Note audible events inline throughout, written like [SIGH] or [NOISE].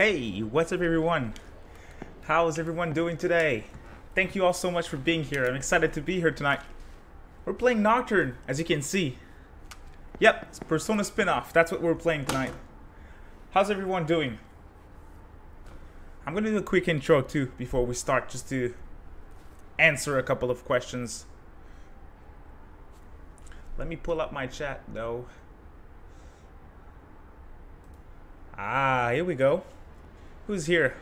Hey, what's up everyone? How's everyone doing today? Thank you all so much for being here. I'm excited to be here tonight. We're playing Nocturne, as you can see. Yep, it's Persona spin-off. That's what we're playing tonight. How's everyone doing? I'm gonna do a quick intro too before we start, just to answer a couple of questions. Let me pull up my chat though. Ah, here we go. Who's here?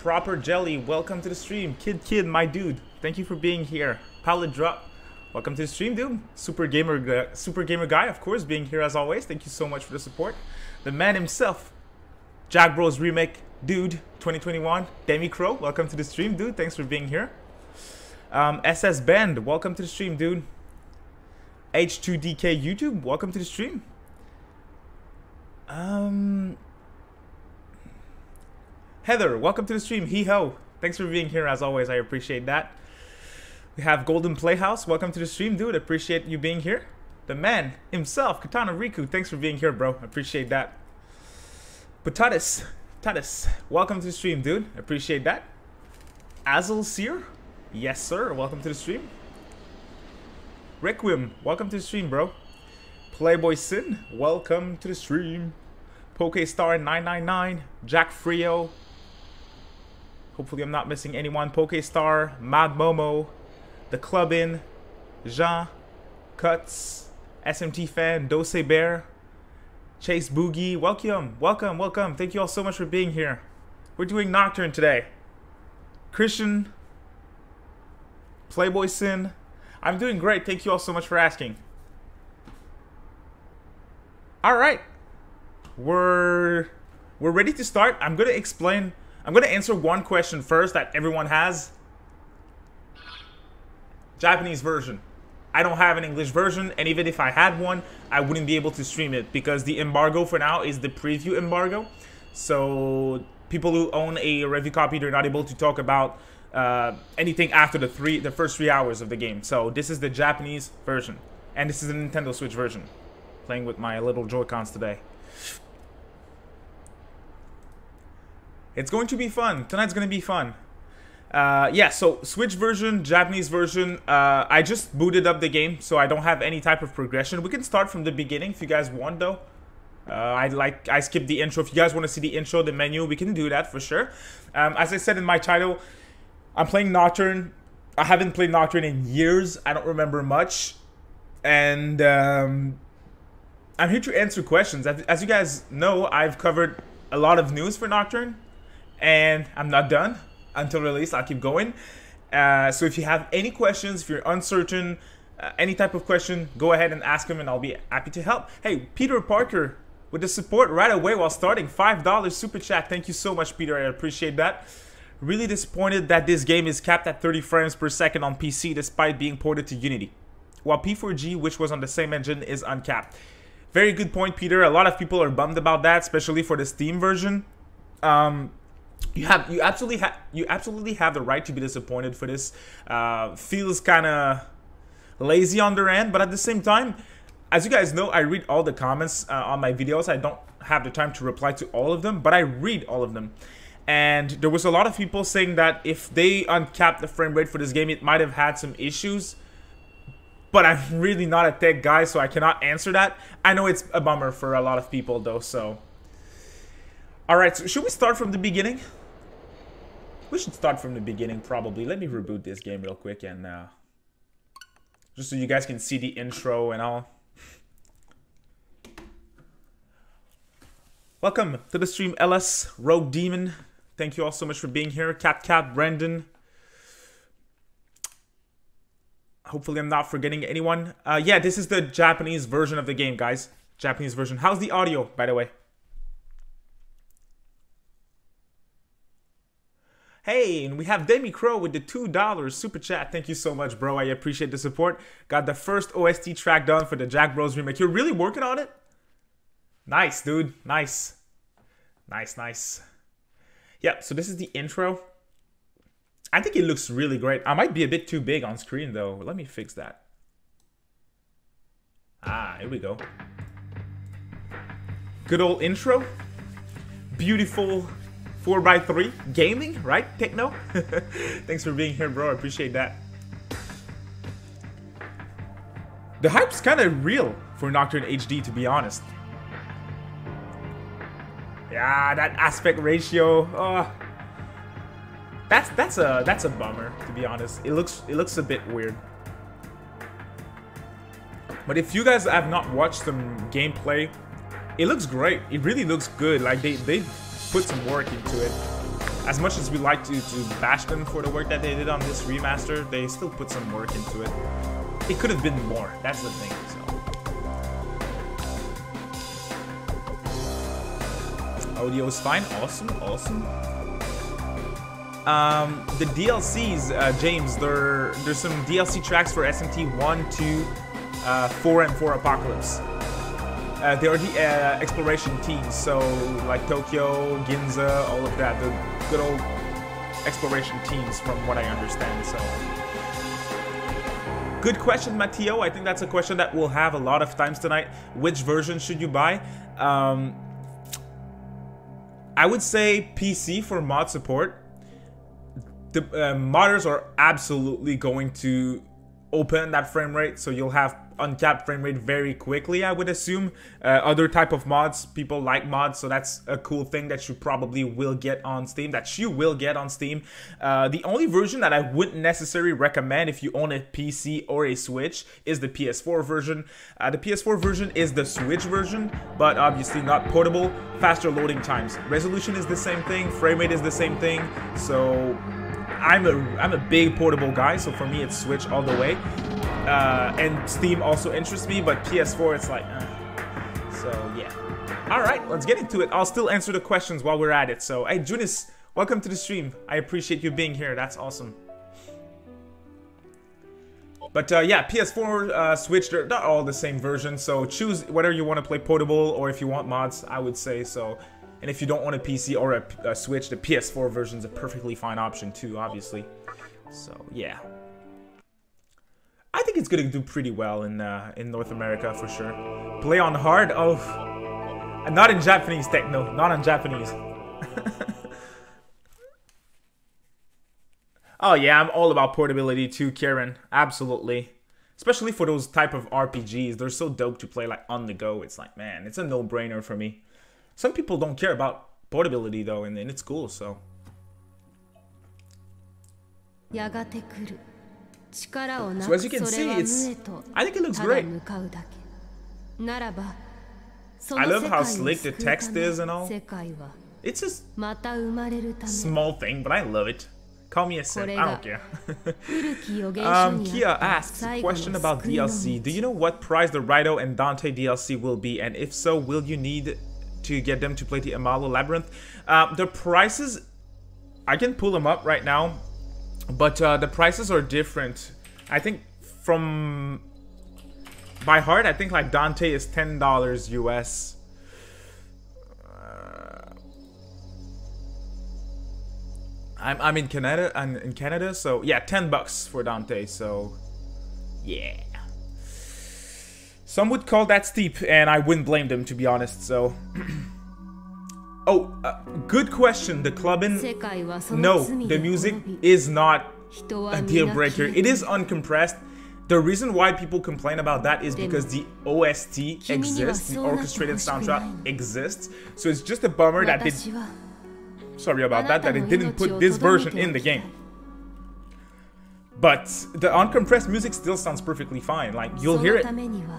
Proper Jelly, welcome to the stream. Kid Kid, my dude, thank you for being here. Pallet Drop, welcome to the stream, dude. Super Gamer, Super Gamer Guy, of course, being here as always. Thank you so much for the support. The man himself, Jack Bros Remake, dude, 2021. Demi Crow, welcome to the stream, dude. Thanks for being here. Um, SS Band, welcome to the stream, dude. H2DK YouTube, welcome to the stream. Um, Heather, welcome to the stream. Hee ho. Thanks for being here as always. I appreciate that. We have Golden Playhouse. Welcome to the stream, dude. Appreciate you being here. The man himself, Katana Riku. Thanks for being here, bro. Appreciate that. Patatis, Tatis, welcome to the stream, dude. Appreciate that. Azul Seer, yes, sir. Welcome to the stream. Requiem, welcome to the stream, bro. Playboy Sin, welcome to the stream. Pokestar999, Jack Frio. Hopefully I'm not missing anyone. Pokestar, Mad Momo, The Club In, Jean, Cuts, SMT Fan, Dose Bear, Chase Boogie. Welcome, welcome, welcome. Thank you all so much for being here. We're doing Nocturne today. Christian, Playboy Sin. I'm doing great. Thank you all so much for asking. All right, we're we're ready to start. I'm gonna explain. I'm gonna answer one question first that everyone has. Japanese version. I don't have an English version, and even if I had one, I wouldn't be able to stream it because the embargo for now is the preview embargo. So people who own a review copy, they're not able to talk about uh, anything after the three, the first three hours of the game. So this is the Japanese version, and this is the Nintendo Switch version playing with my little Joy-Cons today. It's going to be fun. Tonight's going to be fun. Uh, yeah, so Switch version, Japanese version. Uh, I just booted up the game, so I don't have any type of progression. We can start from the beginning if you guys want, though. Uh, I like I skipped the intro. If you guys want to see the intro, the menu, we can do that for sure. Um, as I said in my title, I'm playing Nocturne. I haven't played Nocturne in years. I don't remember much, and um, I'm here to answer questions. As you guys know, I've covered a lot of news for Nocturne, and I'm not done until release. I'll keep going. Uh, so if you have any questions, if you're uncertain, uh, any type of question, go ahead and ask them, and I'll be happy to help. Hey, Peter Parker, with the support right away while starting, $5 super chat. Thank you so much, Peter. I appreciate that. Really disappointed that this game is capped at 30 frames per second on PC despite being ported to Unity, while P4G, which was on the same engine, is uncapped. Very good point, Peter. A lot of people are bummed about that, especially for the Steam version. Um, you have you absolutely have you absolutely have the right to be disappointed for this. Uh, feels kind of lazy on their end, but at the same time, as you guys know, I read all the comments uh, on my videos. I don't have the time to reply to all of them, but I read all of them. And there was a lot of people saying that if they uncapped the frame rate for this game, it might have had some issues but I'm [LAUGHS] really not a tech guy, so I cannot answer that. I know it's a bummer for a lot of people, though, so... Alright, so should we start from the beginning? We should start from the beginning, probably. Let me reboot this game real quick and... Uh, just so you guys can see the intro and all. Welcome to the stream, LS, Rogue Demon. Thank you all so much for being here. Cat Cat, Brandon, Hopefully I'm not forgetting anyone. Uh, yeah, this is the Japanese version of the game, guys. Japanese version. How's the audio, by the way? Hey, and we have Demi Crow with the $2 super chat. Thank you so much, bro. I appreciate the support. Got the first OST track done for the Jack Bros remake. You're really working on it? Nice, dude. Nice. Nice, nice. Yeah, so this is the intro. I think it looks really great. I might be a bit too big on screen though. Let me fix that. Ah, here we go. Good old intro. beautiful 4x3 gaming, right, Techno? [LAUGHS] Thanks for being here, bro. I appreciate that. The hype's kind of real for Nocturne HD, to be honest. Yeah, that aspect ratio. Oh, that's that's a that's a bummer, to be honest. It looks it looks a bit weird. But if you guys have not watched some gameplay, it looks great. It really looks good. Like they they put some work into it. As much as we like to, to bash them for the work that they did on this remaster, they still put some work into it. It could have been more. That's the thing. So. Audio is fine. Awesome. Awesome. Um, the DLCs, uh, James, there there's some DLC tracks for SMT 1, 2, uh, 4, and 4 Apocalypse. Uh, they are the uh, exploration teams, so like Tokyo, Ginza, all of that. The good old exploration teams, from what I understand. So, good question, Matteo. I think that's a question that we'll have a lot of times tonight. Which version should you buy? Um, I would say PC for mod support. The uh, modders are absolutely going to open that frame rate, so you'll have uncapped frame rate very quickly, I would assume. Uh, other type of mods, people like mods, so that's a cool thing that you probably will get on Steam, that you will get on Steam. Uh, the only version that I wouldn't necessarily recommend if you own a PC or a Switch is the PS4 version. Uh, the PS4 version is the Switch version, but obviously not portable. Faster loading times. Resolution is the same thing, frame rate is the same thing, so I'm a I'm a big portable guy, so for me it's Switch all the way. Uh, and Steam also interests me, but PS4 it's like, uh. so yeah. All right, let's get into it. I'll still answer the questions while we're at it. So, hey, Junis, welcome to the stream. I appreciate you being here. That's awesome. But uh, yeah, PS4, uh, Switch, they're not all the same version. So choose whether you want to play portable or if you want mods, I would say so. And if you don't want a PC or a, a Switch, the PS4 version is a perfectly fine option too, obviously. So yeah. I think it's gonna do pretty well in uh, in North America for sure. Play on hard? Oh, not in Japanese techno, not in Japanese. [LAUGHS] oh yeah, I'm all about portability too, Karen. Absolutely. Especially for those type of RPGs, they're so dope to play like on the go. It's like, man, it's a no-brainer for me. Some people don't care about portability though, and, and it's cool, so. So as you can see, it's I think it looks great. I love how slick the text is and all. It's a small thing, but I love it. Call me a simp, I don't care. [LAUGHS] um, Kia asks, question about DLC. Do you know what price the Raidou and Dante DLC will be? And if so, will you need to get them to play the Amala Labyrinth. Uh, the prices, I can pull them up right now, but uh, the prices are different. I think from by heart, I think like Dante is ten dollars US. Uh, I'm I'm in Canada. I'm in Canada, so yeah, ten bucks for Dante. So yeah. Some would call that steep, and I wouldn't blame them, to be honest, so... [CLEARS THROAT] oh, uh, good question. The clubbing... No, the music is not a deal breaker. It is uncompressed. The reason why people complain about that is because the OST exists, the orchestrated soundtrack exists. So it's just a bummer that they... Sorry about that, that it didn't put this version in the game. But the uncompressed music still sounds perfectly fine. Like you'll hear it,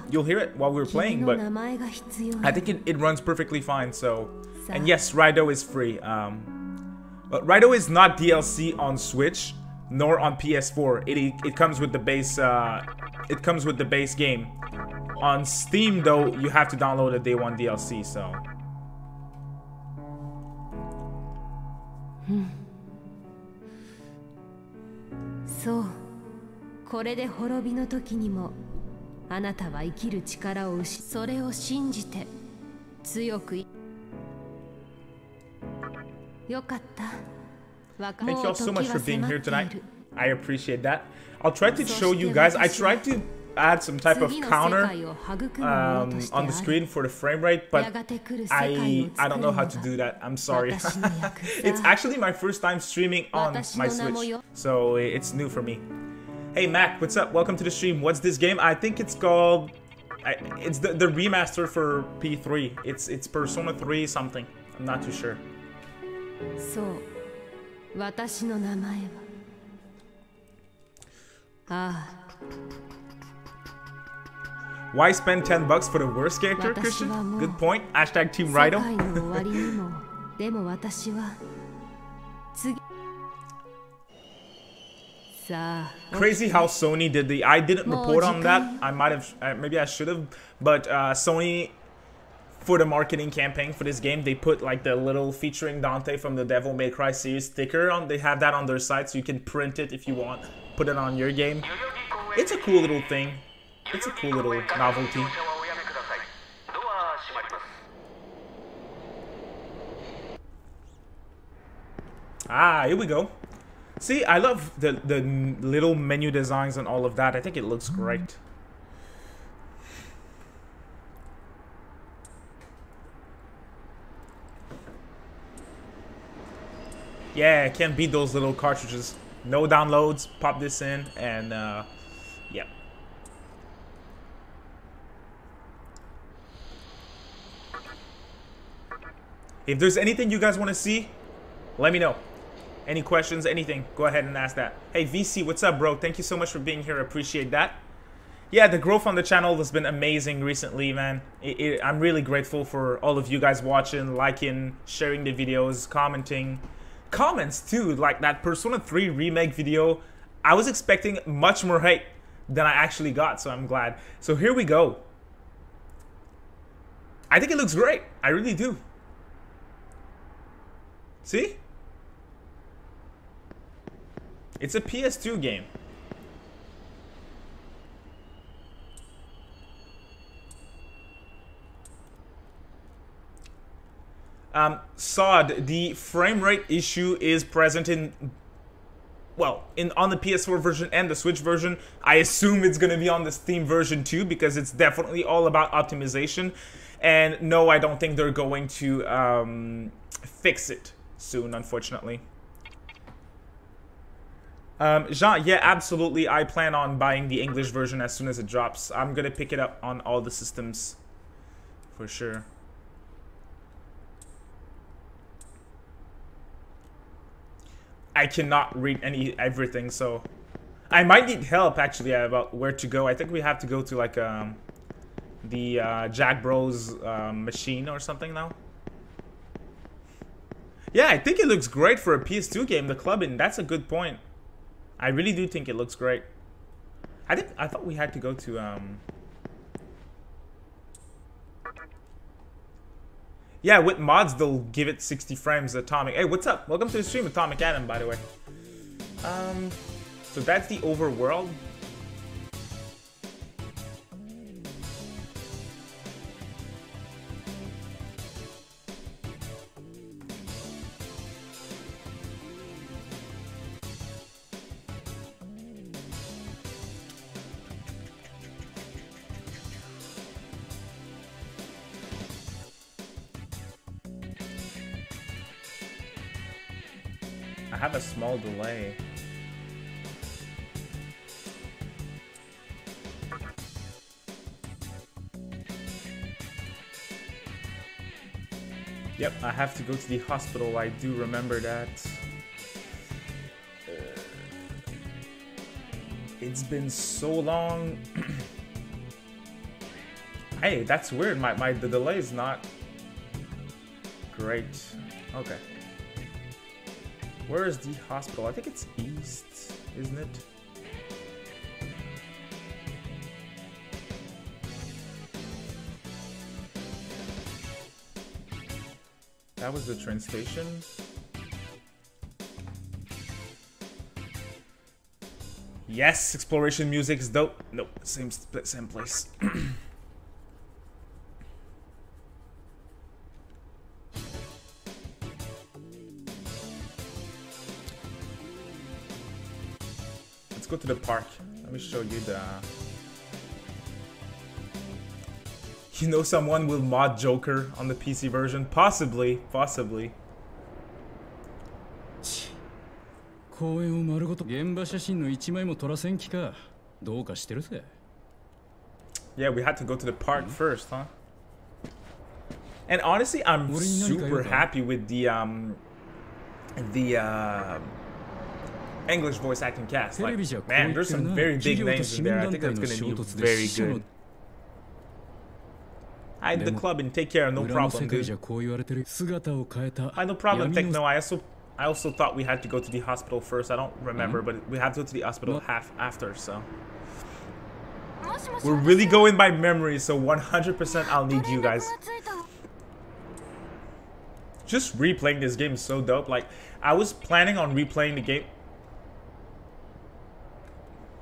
you'll hear it while we are playing, but I think it, it runs perfectly fine. So, Exactly. And yes, Raidou is free. Um, but Raidou is not DLC on Switch nor on PS4. It it comes with the base uh, it comes with the base game. On Steam though, you have to download a day one DLC. So. Hmm. Thank you all so much for being here tonight. I appreciate that. I'll try to show you guys. I tried to add some type of counter um, on the screen for the frame rate, but I I don't know how to do that. I'm sorry. [LAUGHS] it's actually my first time streaming on my Switch, so it's new for me. Hey Mac, what's up? Welcome to the stream. What's this game? I think it's called. I, it's the, the remaster for P3. It's it's Persona 3 something. I'm not too sure. そう私の名前はああ Why spend 10 bucks for the worst character, Christian? Good point. Hashtag Team Raidou. Crazy how Sony did the. I didn't report on that. I might have. Maybe I should have. But uh, Sony for the marketing campaign for this game, they put like the little featuring Dante from the Devil May Cry series sticker on. They have that on their site, so you can print it if you want. Put it on your game. It's a cool little thing. It's a cool little novelty. Ah, here we go. See, I love the the little menu designs and all of that. I think it looks great. Yeah, I can't beat those little cartridges. No downloads. Pop this in and uh, yeah. If there's anything you guys want to see, let me know. Any questions, anything, go ahead and ask that. Hey, VC, what's up, bro? Thank you so much for being here. Appreciate that. Yeah, the growth on the channel has been amazing recently, man. It, it, I'm really grateful for all of you guys watching, liking, sharing the videos, commenting. Comments, too. Like that Persona 3 remake video, I was expecting much more hate than I actually got, so I'm glad. So here we go. I think it looks great. I really do. See? It's a PS2 game. Um, Sod, the frame rate issue is present in, well, in on the PS4 version and the Switch version. I assume it's going to be on the Steam version too because it's definitely all about optimization. And no, I don't think they're going to um, fix it soon, unfortunately. Um, Jean, yeah, absolutely. I plan on buying the English version as soon as it drops. I'm gonna pick it up on all the systems, for sure. I cannot read any everything, so I might need help actually about where to go. I think we have to go to like um the uh, Jack Bros um, machine or something now. Yeah, I think it looks great for a PS2 game. The clubbing, that's a good point. I really do think it looks great. I think I thought we had to go to um Yeah, with mods they'll give it 60 frames atomic. Hey, what's up? Welcome to the stream, Atomic Adam, by the way. Um so that's the overworld. Have to go to the hospital. I do remember that. Uh, it's been so long. [CLEARS THROAT] hey, that's weird. My, my the delay is not great. Okay. Where is the hospital? I think it's east, isn't it? That was the train station. Yes, exploration music is dope. Nope, same same place. [CLEARS THROAT] Let's go to the park. Let me show you the You know someone will mod Joker on the PC version? Possibly, possibly. 公園を丸ごと現場写真の一枚も撮らせん気かどうかしてるぜ Yeah, we had to go to the park first, huh? And honestly, I'm super happy with the um the uh English voice acting cast. Like, man, there's some very big names in there. I think that's gonna be very good. Hi, the club and take care. No problem, dude. Hi, no problem, Techno. I also I also thought we had to go to the hospital first. I don't remember, but we have to go to the hospital half after, so. We're really going by memory, so 100% I'll need you guys. Just replaying this game is so dope. Like, I was planning on replaying the game.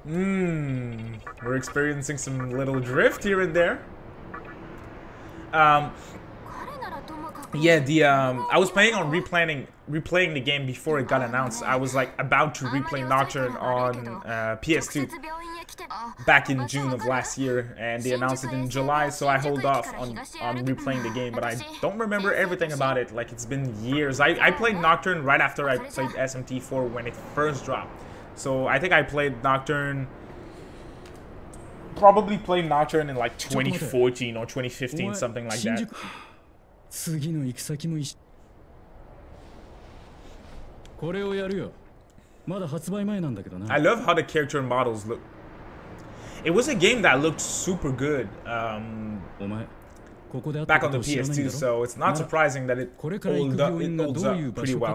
Mmm, we're experiencing some little drift here and there. Um, yeah, the um, I was planning on replaying replaying the game before it got announced. I was like about to replay Nocturne on uh, PS2 back in June of last year, and they announced it in July. So I hold off on on replaying the game, but I don't remember everything about it. Like it's been years. I I played Nocturne right after I played SMT4 when it first dropped. So I think I played Nocturne probably played Nacho in like 2014 or 2015, something like that. [SIGHS] I love how the character models look. It was a game that looked super good um, back on the PS2, so it's not surprising that it, hold up, it holds up pretty well.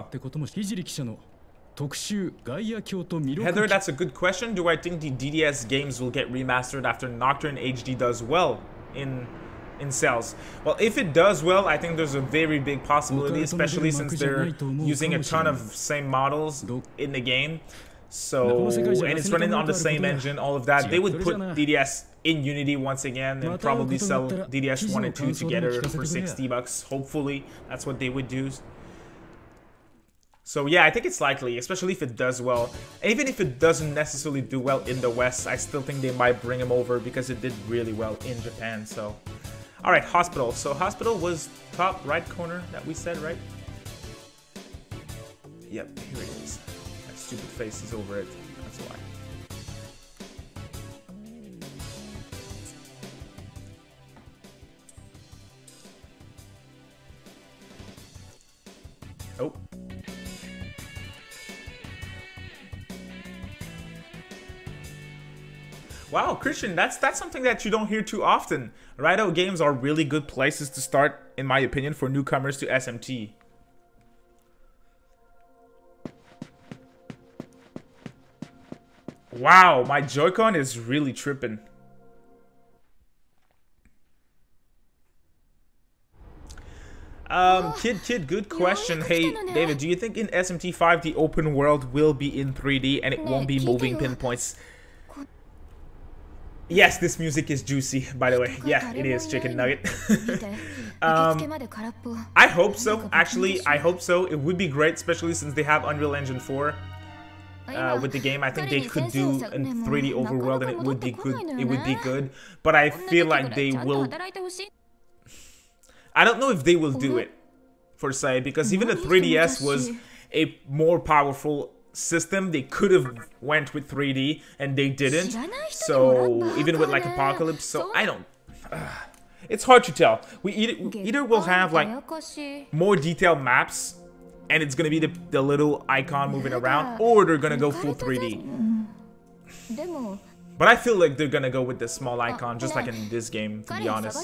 Heather, that's a good question. Do I think the DDS games will get remastered after Nocturne HD does well in in sales. Well, if it does well, I think there's a very big possibility, especially since they're using a ton of same models in the game. So, and it's running on the same engine, all of that. They would put DDS in Unity once again and probably sell DDS 1 and 2 together for 60 bucks. Hopefully, that's what they would do. So yeah, I think it's likely, especially if it does well. Even if it doesn't necessarily do well in the West, I still think they might bring him over because it did really well in Japan, so... All right, hospital. So hospital was top right corner that we said, right? Yep, here it is. My stupid face is over it. That's why. Oh. Wow, Christian, that's that's something that you don't hear too often. Raidou games are really good places to start, in my opinion, for newcomers to SMT. Wow, my Joy-Con is really tripping. Um, kid, kid, good question. Hey, David, do you think in SMT5 the open world will be in 3D and it won't be moving pinpoints? Yes, this music is juicy, by the way. Yeah, it is chicken nugget. [LAUGHS] um, I hope so. Actually, I hope so. It would be great, especially since they have Unreal Engine 4 uh, with the game. I think they could do a 3D overworld and it would be good. It would be good. But I feel like they will... I don't know if they will do it, for say, because even the 3DS was a more powerful system they could have went with 3d and they didn't. So even with like apocalypse so i don't uh, it's hard to tell. We either, either will have like more detailed maps and it's gonna be the, the little icon moving around or they're gonna go full 3d but i feel like they're gonna go with the small icon just like in this game to be honest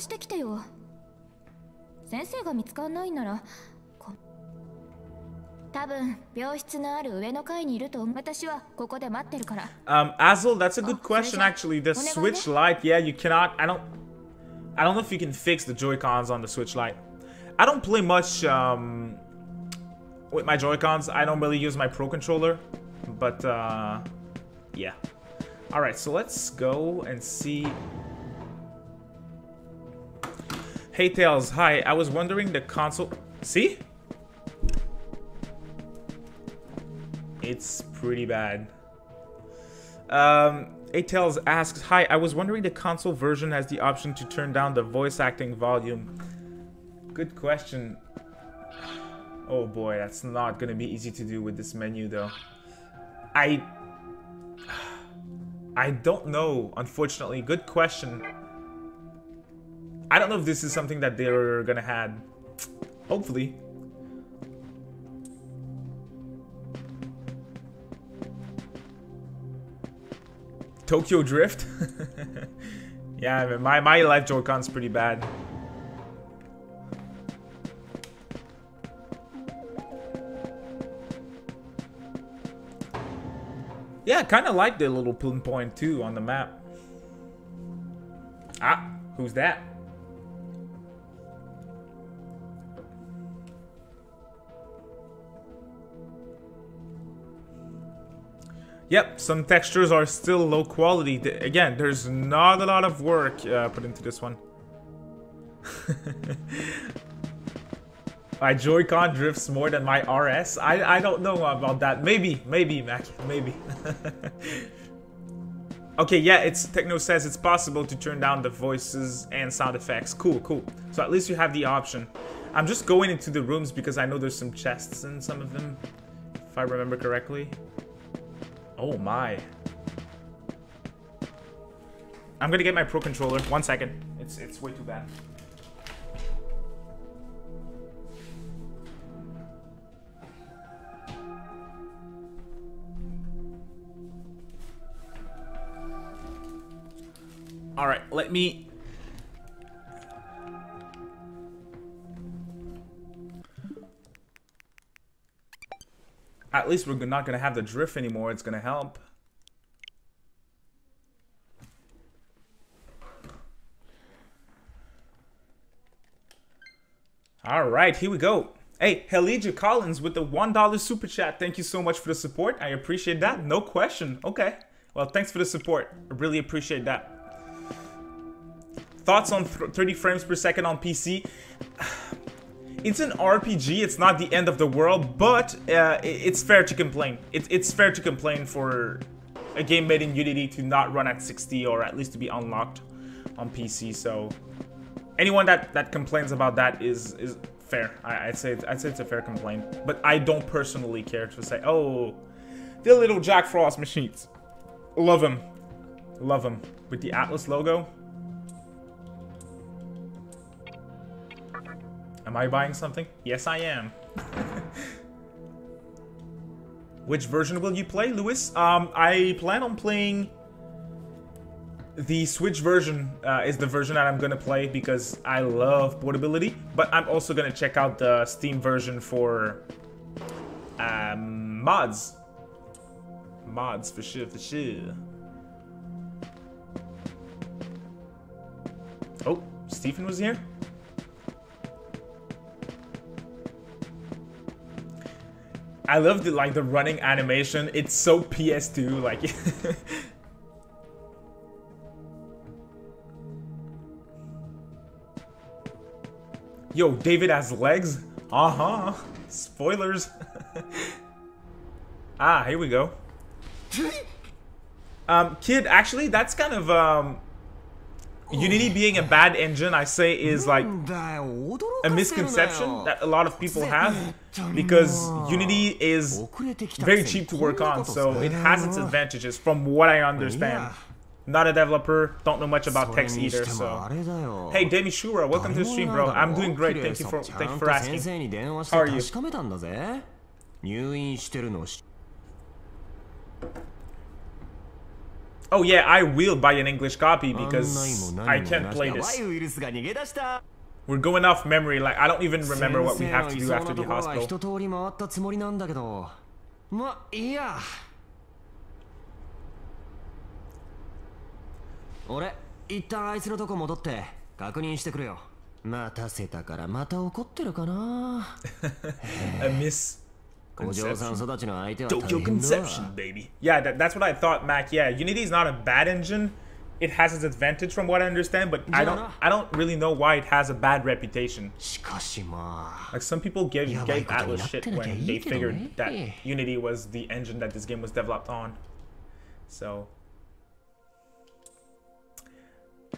多分病室のある上の階にいると私はここで待ってるから。Um, Azul, that's a good question actually. The Switch Lite, yeah, you cannot. I don't. I don't know if you can fix the Joy Cons on the Switch Lite. I don't play much um, with my Joy Cons. I don't really use my Pro controller, but uh, yeah. All right, so let's go and see. Hey Tails, hi. I was wondering the console. See? It's pretty bad. Um, Tails asks, Hi, I was wondering the console version has the option to turn down the voice acting volume. Good question. Oh boy, that's not gonna be easy to do with this menu though. I... I don't know, unfortunately. Good question. I don't know if this is something that they're gonna have. Hopefully. Tokyo Drift? [LAUGHS] yeah, my, my life Joy-Con's pretty bad. Yeah, kind of like the little pinpoint too on the map. Ah, who's that? Yep, some textures are still low quality. Again, there's not a lot of work uh, put into this one. [LAUGHS] my Joy-Con drifts more than my RS? I, I don't know about that. Maybe, maybe, Mac, maybe. [LAUGHS] okay, yeah, it's Techno says it's possible to turn down the voices and sound effects. Cool, cool. So at least you have the option. I'm just going into the rooms because I know there's some chests in some of them, if I remember correctly. Oh my. I'm gonna get my Pro Controller. One second. It's, it's way too bad. Alright, let me... At least we're not going to have the drift anymore. It's going to help. All right, here we go. Hey, Helija Collins with the $1 super chat. Thank you so much for the support. I appreciate that. No question. Okay. Well, thanks for the support. I really appreciate that. Thoughts on 30 frames per second on PC? [SIGHS] It's an RPG, it's not the end of the world, but uh, it's fair to complain. It, it's fair to complain for a game made in Unity to not run at 60 or at least to be unlocked on PC, so anyone that, that complains about that is is fair. I, would say I'd say it's a fair complaint, but I don't personally care to say, oh, the little Jack Frost machines. Love them. Love them. With the Atlus logo, Am I buying something? Yes, I am. [LAUGHS] Which version will you play, Lewis? Um, I plan on playing... The Switch version uh, is the version that I'm gonna play because I love portability, but I'm also gonna check out the Steam version for um, mods. Mods for sure, for sure. Oh, Stephen was here? I love the like the running animation. It's so PS2 like [LAUGHS] Yo, David has legs? Uh-huh. Spoilers. [LAUGHS] ah, here we go. um, kid, actually, that's kind of, um, Unity being a bad engine, I say, is like a misconception that a lot of people have because Unity is very cheap to work on, so it has its advantages from what I understand. Not a developer, don't know much about text either, so. Hey, Demi Shura, welcome to the stream, bro. I'm doing great, thank you for thank you for asking. How are you? Oh yeah, I will buy an English copy because I can't play this. We're going off memory, like I don't even remember what we have to do after the hospital. ま、いや。俺、一旦あいつのとこ戻って確認してくれよ。待たせたからまた怒ってるかな A miss Tokyo Conception, baby. Yeah, that, that's what I thought, Mac. Yeah, Unity is not a bad engine. It has its advantage from what I understand, but I don't I don't really know why it has a bad reputation. Like some people gave, gave Atlus shit when they figured that Unity was the engine that this game was developed on. So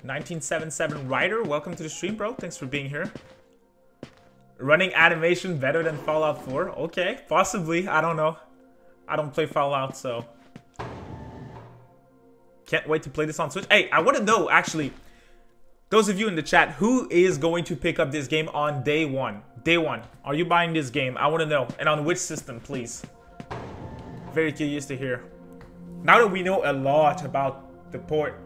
1977 Rider, welcome to the stream, bro. Thanks for being here. Running animation better than Fallout 4? Okay, possibly. I don't know. I don't play Fallout, so... Can't wait to play this on Switch. Hey, I want to know, actually, those of you in the chat, who is going to pick up this game on day one? Day one. Are you buying this game? I want to know. And on which system, please? Very curious to hear. Now that we know a lot about the port.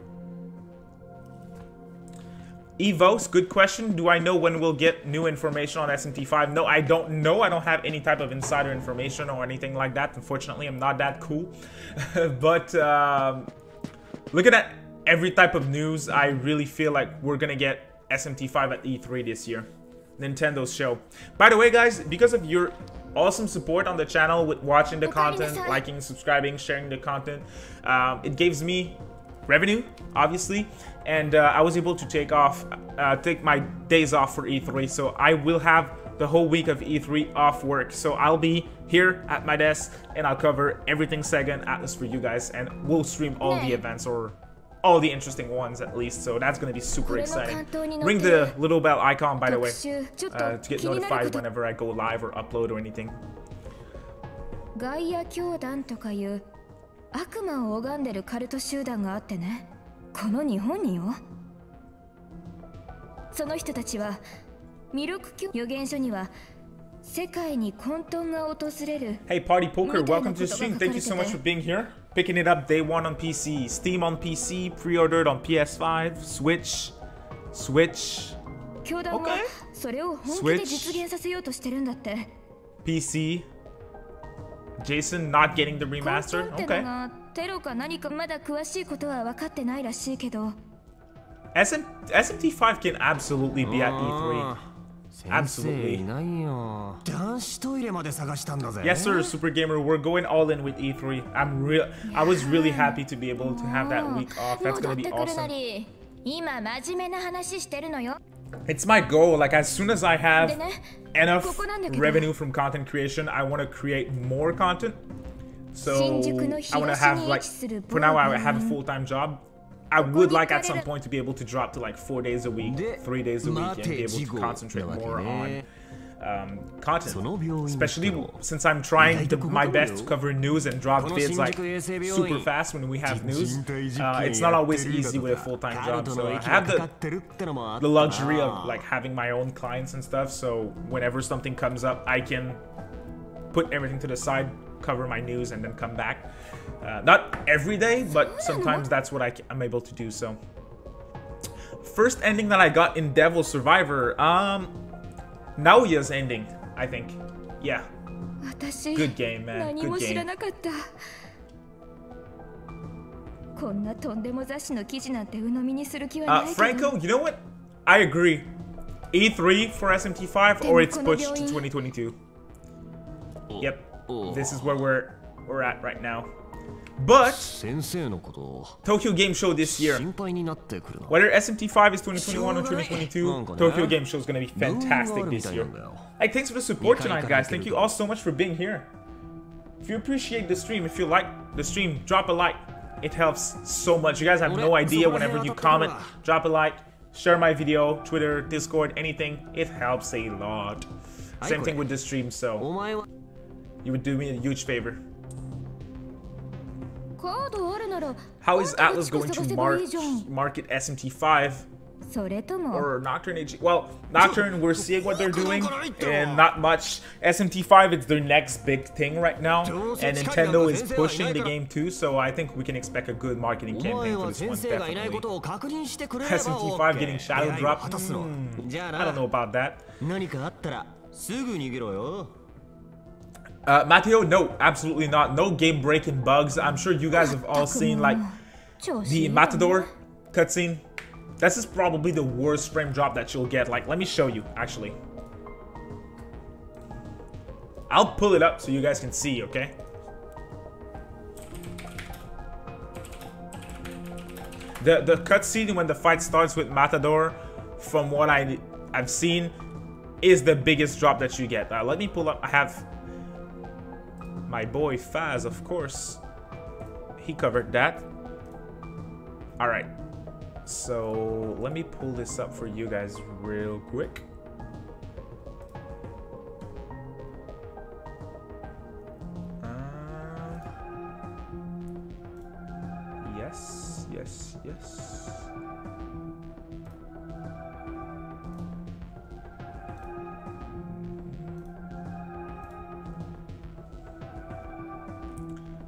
Evos, good question. Do I know when we'll get new information on SMT5? No, I don't know. I don't have any type of insider information or anything like that. Unfortunately, I'm not that cool. [LAUGHS] but um, looking at every type of news, I really feel like we're gonna get SMT5 at E3 this year. Nintendo's show. By the way, guys, because of your awesome support on the channel with watching the content, liking, subscribing, sharing the content, um, it gives me revenue, obviously. And uh, I was able to take off, uh, take my days off for E3. So I will have the whole week of E3 off work. So I'll be here at my desk and I'll cover everything Sega and Atlus for you guys. And we'll stream all the events or all the interesting ones at least. So that's going to be super exciting. Ring the little bell icon, by the way, uh, to get notified whenever I go live or upload or anything. 悪魔を拝んでるカルト集団があってねこの日本によその人たちはミルク教予言書には世界に混沌が訪れる Hey Party Poker, welcome to the stream. Thank you so much for being here. Picking it up day one on PC, Steam on PC, pre-ordered on PS5, Switch, Switch. Okay. Switch. PC. Jason not getting the remaster. Okay. SM SMT5 can absolutely be at E3. Ah, absolutely. Yes, sir, Super Gamer. We're going all in with E3. I'm real. I was really happy to be able to have that week off. That's gonna be awesome. It's my goal. Like as soon as I have enough revenue from content creation, I want to create more content. So I want to have like for now I have a full-time job. I would like at some point to be able to drop to like four days a week, three days a week, and be able to concentrate more on um, content. Especially since I'm trying to, my best to cover news and drop vids like super fast when we have news. Uh, it's not always easy with a full-time job, so I have the, the luxury of like having my own clients and stuff. So whenever something comes up, I can put everything to the side, cover my news, and then come back. Uh, not every day, but sometimes that's what I am able to do, so. First ending that I got in Devil Survivor, um, Naoya's ending, I think. Yeah. Good game, man. Good game. Uh, Franco, you know what? I agree. E3 for SMT5 or it's pushed to 2022. Yep. This is where we're we're at right now. But Tokyo Game Show this year, whether SMT5 is 2021 or 2022, Tokyo Game Show is going to be fantastic this year. Hey, thanks for the support tonight, guys. Thank you all so much for being here. If you appreciate the stream, if you like the stream, drop a like. It helps so much. You guys have no idea whenever you comment, drop a like, share my video, Twitter, Discord, anything. It helps a lot. Same thing with the stream, so you would do me a huge favor. How is Atlus going to mark, market SMT5 or Nocturne AG? Well, Nocturne, we're seeing what they're doing, and not much. SMT5, it's their next big thing right now, and Nintendo is pushing the game too, so I think we can expect a good marketing campaign for this one, definitely. SMT5 getting shadow dropped? Mm, I don't know about that. Uh, Matteo, no, absolutely not. No game-breaking bugs. I'm sure you guys have all seen like the Matador cutscene. This is probably the worst frame drop that you'll get. Like, let me show you, actually. I'll pull it up so you guys can see, okay? The the cutscene when the fight starts with Matador, from what I I've seen, is the biggest drop that you get. Uh, let me pull up. I have my boy Faz, of course. He covered that. Alright. So let me pull this up for you guys real quick. Uh, yes, yes, yes.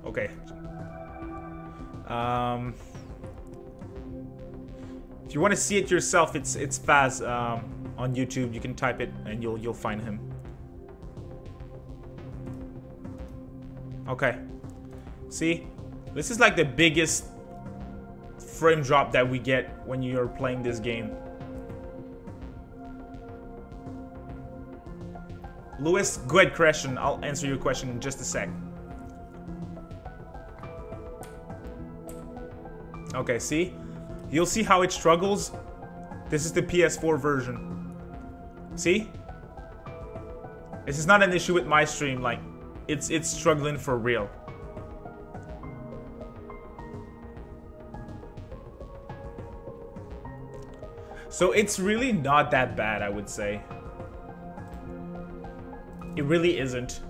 Okay. Um, if you want to see it yourself, it's it's Faz um, on YouTube. You can type it and you'll you'll find him. Okay. See, this is like the biggest frame drop that we get when you're playing this game. Lewis, good question. I'll answer your question in just a sec. Okay, see? You'll see how it struggles. This is the PS4 version. See? This is not an issue with my stream, like, it's it's struggling for real. So it's really not that bad, I would say. It really isn't.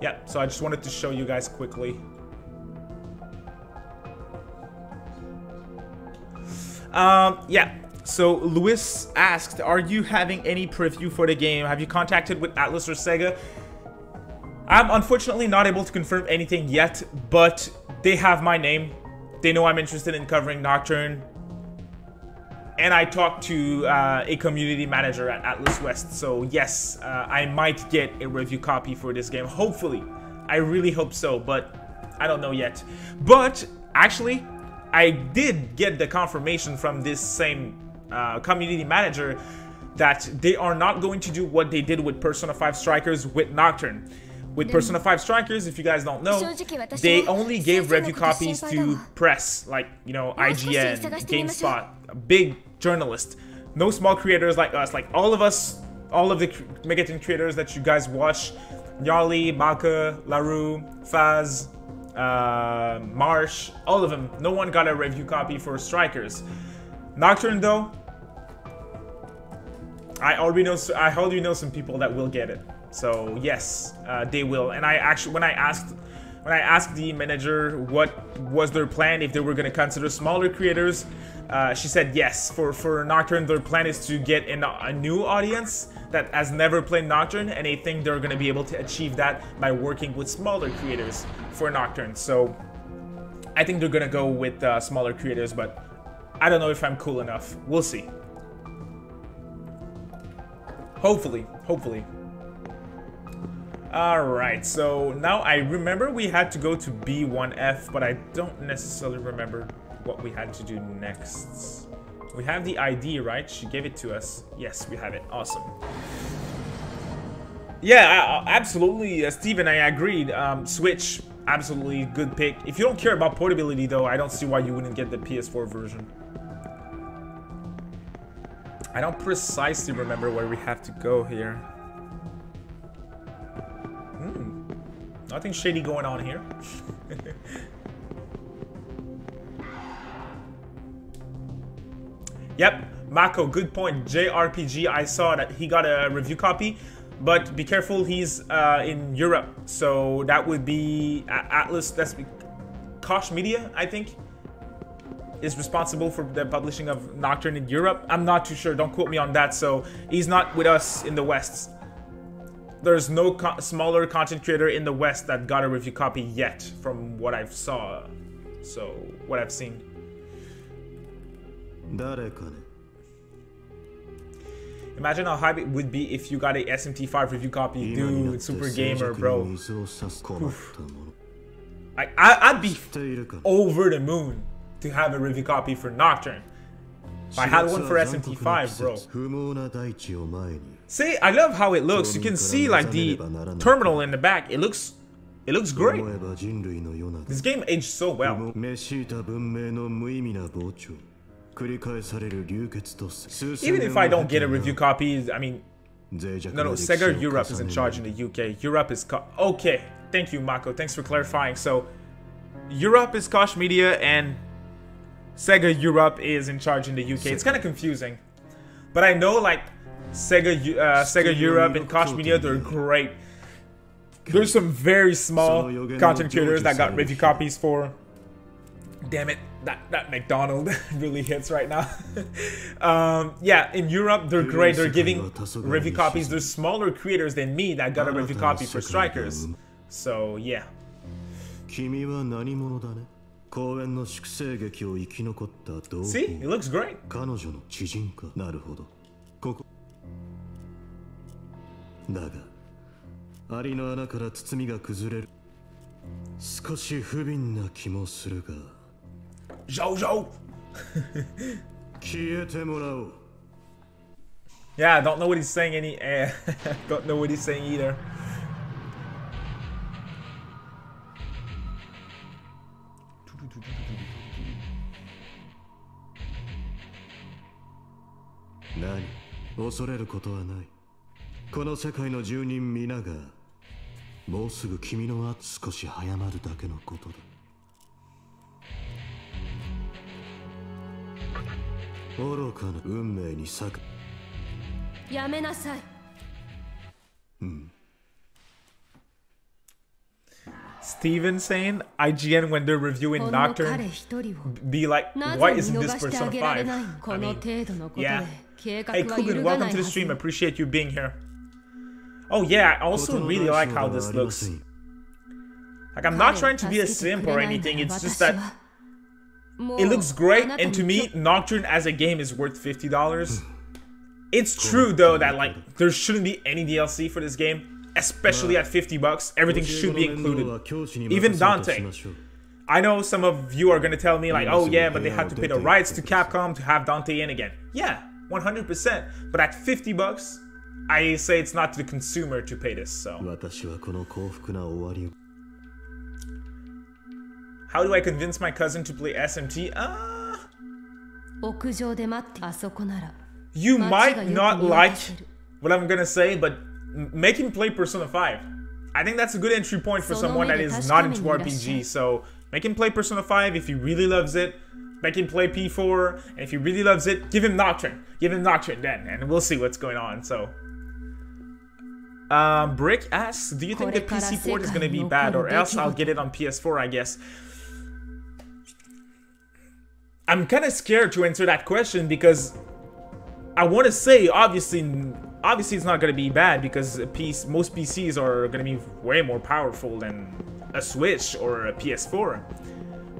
Yeah, so I just wanted to show you guys quickly. Um, yeah. So Lewis asked, "Are you having any preview for the game? Have you contacted with Atlus or Sega?" I'm unfortunately not able to confirm anything yet, but they have my name. They know I'm interested in covering Nocturne. And I talked to uh, a community manager at Atlus West, so yes, uh, I might get a review copy for this game. Hopefully. I really hope so, but I don't know yet. But, actually, I did get the confirmation from this same uh, community manager that they are not going to do what they did with Persona 5 Strikers with Nocturne. With Persona 5 Strikers, if you guys don't know, they only gave review copies to press, like, you know, IGN, GameSpot, big journalists. No small creators like us, like all of us, all of the Megaten creators that you guys watch, Yarly, Maka, Larue, Faz, uh, Marsh, all of them. No one got a review copy for Strikers. Nocturne, though, I already know. I already know some people that will get it. So yes, uh, they will. And I actually, when I asked, when I asked the manager what was their plan, if they were going to consider smaller creators, uh, she said yes. For for Nocturne, their plan is to get in a, new audience that has never played Nocturne, and they think they're going to be able to achieve that by working with smaller creators for Nocturne. So I think they're going to go with uh, smaller creators, but I don't know if I'm cool enough. We'll see. Hopefully, hopefully. Alright, so now I remember we had to go to B1F, but I don't necessarily remember what we had to do next. We have the ID, right? She gave it to us. Yes, we have it. Awesome. Yeah, I, absolutely, uh, Steven, I agreed. Um, Switch, absolutely good pick. If you don't care about portability, though, I don't see why you wouldn't get the PS4 version. I don't precisely remember where we have to go here. Hmm. Nothing shady going on here. [LAUGHS] Yep, Mako, good point. JRPG, I saw that he got a review copy, but be careful, he's uh, in Europe. So that would be Atlus, that's Koch Media, I think, is responsible for the publishing of Nocturne in Europe. I'm not too sure, don't quote me on that. So he's not with us in the West. There's no co smaller content creator in the West that got a review copy yet, from what I've saw. So, what I've seen. Imagine how hype it would be if you got a SMT5 review copy, dude, super gamer, bro. Oof. I, I, would be over the moon to have a review copy for Nocturne. I had one for SMT5, bro. See, I love how it looks. You can see like the terminal in the back. It looks it looks great. This game aged so well. Even if I don't get a review copy, I mean, no, no, Sega Europe is in charge in the UK. Europe is okay. Thank you, Mako. Thanks for clarifying. So, Europe is Koch Media, and Sega Europe is in charge in the UK. It's kind of confusing, but I know like Sega uh, Sega Europe and Koch Media, they're great. There's some very small content creators that got review copies for. Damn it, that that McDonald [LAUGHS] really hits right now. [LAUGHS] um, yeah, in Europe they're great. They're giving review copies. There's smaller creators than me that got a review copy for Strikers. So yeah. See, it looks great. だがアリの穴から包みが崩れる少し不憫な気もするが Jojo. 消えてもらおう Yeah, I don't know what he's saying any. Eh, don't know what he's saying either.「何恐れることはないこの世界の住人皆がもうすぐ君の後少し早まるだけのことだ愚かな運命に咲くやめなさい Steven saying IGN when they're reviewing Nocturne be like, な why isn't 逃 this Persona げられ 5? ないこ I の mean, yeah. Hey は Kugan, welcome to the は stream. ず Appreciate you being here. Oh yeah, I also really like how this looks. Like I'm not trying to be a simp or anything. It's just that it looks great, and to me, Nocturne as a game is worth fifty dollars. [SIGHS] It's true though that like there shouldn't be any DLC for this game, especially at fifty bucks. Everything should be included. Even Dante. I know some of you are gonna tell me like, oh yeah, but they had to pay the rights to Capcom to have Dante in again. Yeah, 100%. But at 50 bucks, I say it's not the consumer to pay this, so. How do I convince my cousin to play SMT? Ah! Uh, you might not like what I'm gonna say, but make him play Persona 5. I think that's a good entry point for someone that is not into RPG, so make him play Persona 5 if he really loves it. Make him play P4, and if he really loves it, give him Nocturne. Give him Nocturne then, and we'll see what's going on, so um, Brick asks, do you think the PC port is gonna be bad, or else I'll get it on PS4? I guess. I'm kind of scared to answer that question because I want to say obviously obviously it's not going to be bad because piece, most PCs are going to be way more powerful than a Switch or a PS4.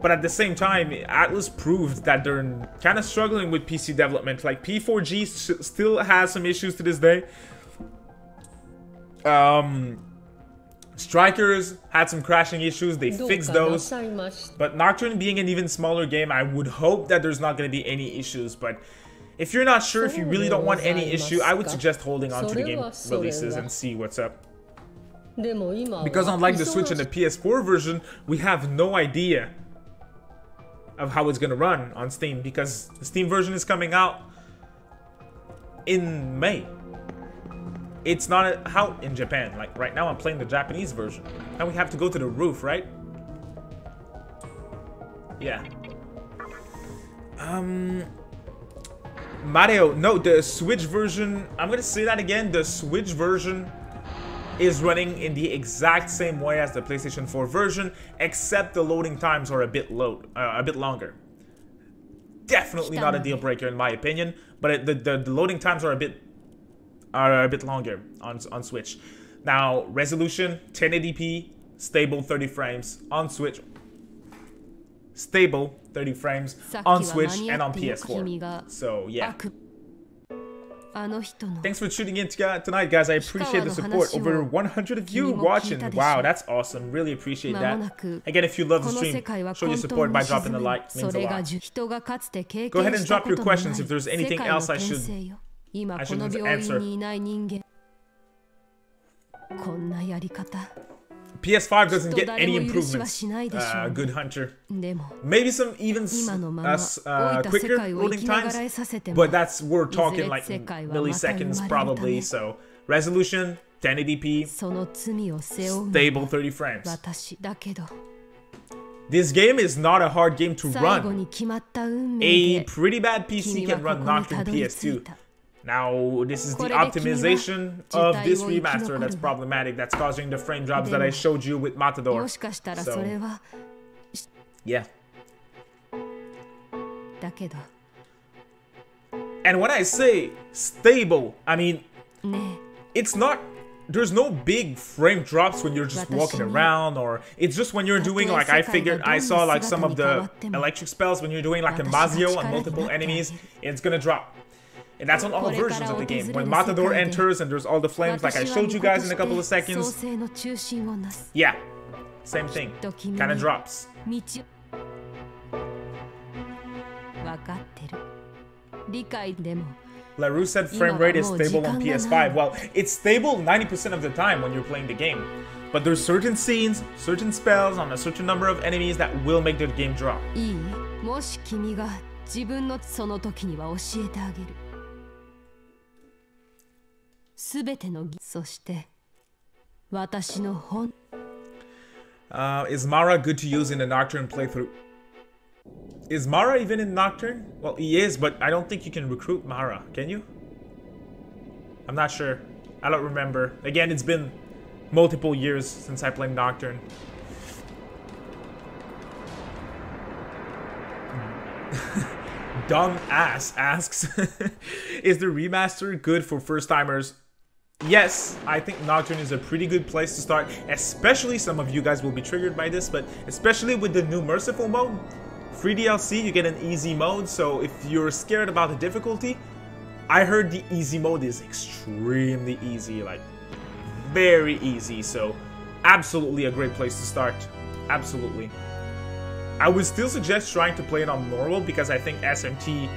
But at the same time, Atlus proved that they're kind of struggling with PC development. Like P4G still has some issues to this day. Um, Strikers had some crashing issues. They fixed those. But Nocturne being an even smaller game, I would hope that there's not going to be any issues. But if you're not sure, if you really don't want any issue, I would suggest holding on to the game releases and see what's up. Because unlike the Switch and the PS4 version, we have no idea of how it's going to run on Steam because the Steam version is coming out in May. It's not out in Japan. Like right now, I'm playing the Japanese version. And we have to go to the roof, right? Yeah. Um. Mario, no, the Switch version. I'm gonna say that again. The Switch version is running in the exact same way as the PlayStation 4 version, except the loading times are a bit low, uh, a bit longer. Definitely not a deal breaker in my opinion, but it, the, the the loading times are a bit are a bit longer on, on Switch. Now, resolution 1080p, stable 30 frames on Switch. Stable 30 frames on Switch and on PS4. So, yeah. Thanks for tuning in tonight, guys. I appreciate the support. Over 100 of you watching. Wow, that's awesome. Really appreciate that. Again, if you love the stream, show your support by dropping a like. It means a lot. Go ahead and drop your questions if there's anything else I should 今 I この should 病 answer. 院にいない人間こんなやり方 PS5 doesn't get any 人誰も許しは improvements. しないでしょう Uh, Good Hunter. でも Maybe some even s- 今のま uh, ま s- 老 uh, いた世 quicker 界を生 loading きなが times. らえさせても But that's we're いずれ talking like 世界はまた生まれる milliseconds ため probably. So resolution 1080p, その罪を背負うの stable 30 frames. 私だけど This game is not a hard game to 最後 run. に決まった運命 A で pretty bad PC 君は can こ run こに Nocturne たどり着い PS2. Now, this is the optimization of this remaster that's problematic, that's causing the frame drops that I showed you with Matador. So, yeah. And when I say stable, I mean, it's not there's no big frame drops when you're just walking around or it's just when you're doing like I figured I saw like some of the electric spells when you're doing like a Mazio on multiple enemies it's gonna drop. and that's on all versions of the game when Matador enters and there's all the flames like I 私は showed you guys in a couple of 創 seconds 世の中心をなす yeah same thing kind of drops 道分かってる理解でも LaRue said frame rate is stable on PS5 well it's stable 90% of the time when you're playing the game but there's certain scenes certain spells on a certain number of enemies that will make the game drop いいもし君が自分のその時には教えてあげる すべてのぎそして私の本 Uh, is Mara good to use in a Nocturne playthrough? Is Mara even in Nocturne? Well, he is, but I don't think you can recruit Mara. Can you? I'm not sure. I don't remember. Again, it's been multiple years since I played Nocturne. [LAUGHS] Dumb ass asks, [LAUGHS] is the remaster good for first timers? Yes, I think Nocturne is a pretty good place to start, especially some of you guys will be triggered by this, but especially with the new Merciful mode. Free DLC, you get an easy mode, so if you're scared about the difficulty, I heard the easy mode is extremely easy, like very easy, so absolutely a great place to start. Absolutely. I would still suggest trying to play it on normal because I think SMT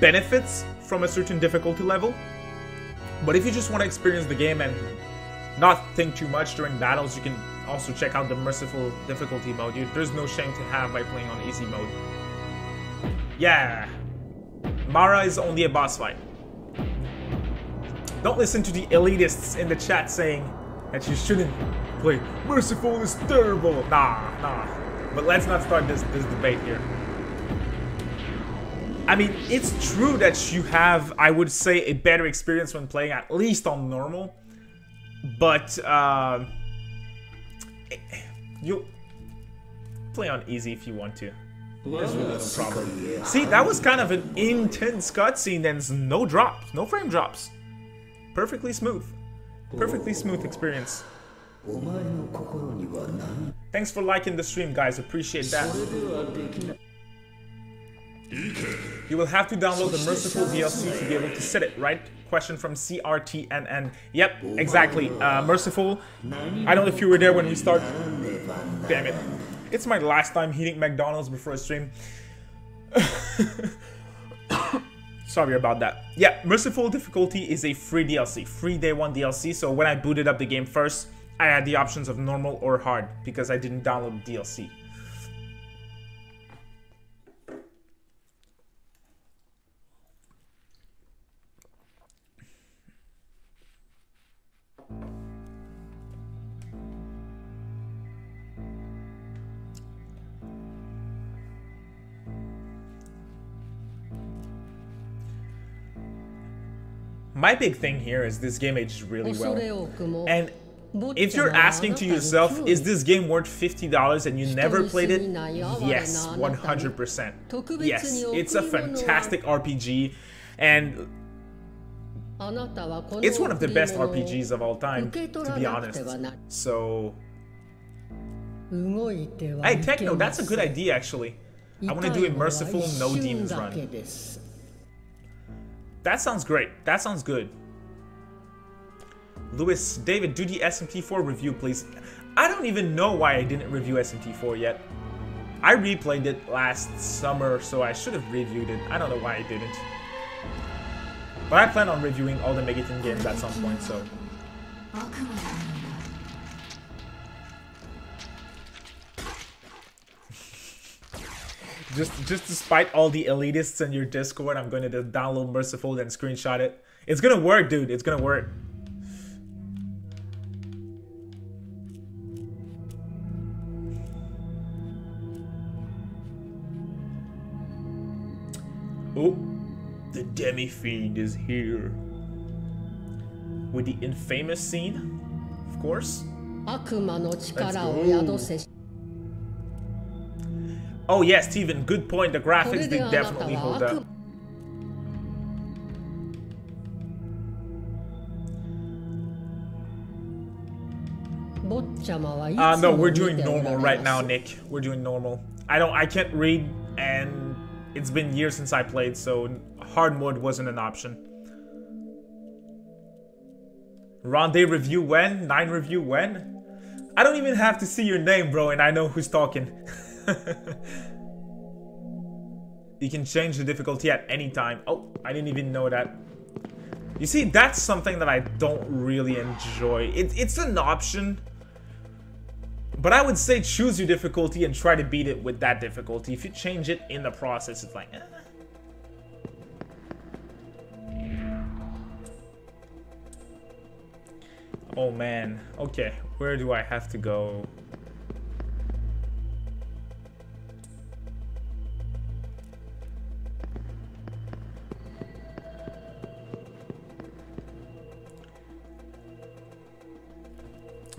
benefits from a certain difficulty level. But if you just want to experience the game and not think too much during battles, you can also check out the Merciful difficulty mode. You, there's no shame to have by playing on easy mode. Yeah. Mara is only a boss fight. Don't listen to the elitists in the chat saying that you shouldn't play Merciful is terrible. Nah, nah. But let's not start this, this debate here. I mean, it's true that you have, I would say, a better experience when playing at least on normal, but uh, you play on easy if you want to. There's really no problem. See, that was kind of an intense cutscene, and no drops, no frame drops. Perfectly smooth. Perfectly smooth experience. Thanks for liking the stream, guys. Appreciate that. You will have to download the Merciful DLC to be able to set it, right? Question from CRTNN. Yep, exactly. Uh, Merciful. I don't know if you were there when we start. Damn it. It's my last time eating McDonald's before a stream. [COUGHS] Sorry about that. Yeah, Merciful Difficulty is a free DLC, free day one DLC. So when I booted up the game first, I had the options of normal or hard because I didn't download the DLC. My big thing here is this game aged really well. And if you're asking to yourself, is this game worth $50 and you never played it? Yes, 100%. Yes, it's a fantastic RPG and it's one of the best RPGs of all time, to be honest. So... Hey, Techno, that's a good idea actually. I want to do a merciful no demons run. That sounds great. That sounds good. Lewis, David, do the SMT4 review, please. I don't even know why I didn't review SMT4 yet. I replayed it last summer, so I should have reviewed it. I don't know why I didn't. But I plan on reviewing all the Megaten games at some point, so. Just just despite all the elitists in your Discord, I'm going to download Merciful and screenshot it. It's gonna work, dude. It's gonna work. Oh, the demi fiend is here. With the infamous scene, of course. Let's go. Oh yeah, Steven, good point. The graphics they definitely hold up. Uh, no, we're doing normal right now, Nick. We're doing normal. I don't, I can't read, and it's been years since I played, so hard mode wasn't an option. Ronde review when? Nine review when? I don't even have to see your name, bro, and I know who's talking. [LAUGHS] [LAUGHS] you can change the difficulty at any time. Oh, I didn't even know that. You see, that's something that I don't really enjoy. It, it's an option, but I would say choose your difficulty and try to beat it with that difficulty. If you change it in the process, it's like, eh. Oh man. Okay, where do I have to go?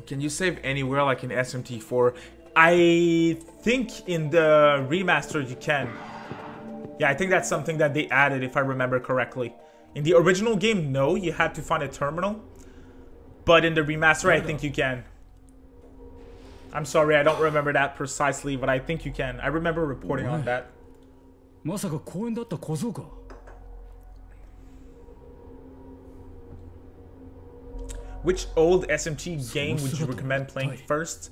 Can you save anywhere like in SMT4? I think in the remaster you can. Yeah, I think that's something that they added if I remember correctly. In the original game, no, you had to find a terminal. But in the remaster, I think you can. I'm sorry, I don't remember that precisely, but I think you can. I remember reporting on that. まさか公園だった小僧か Which old SMT game would you recommend playing first?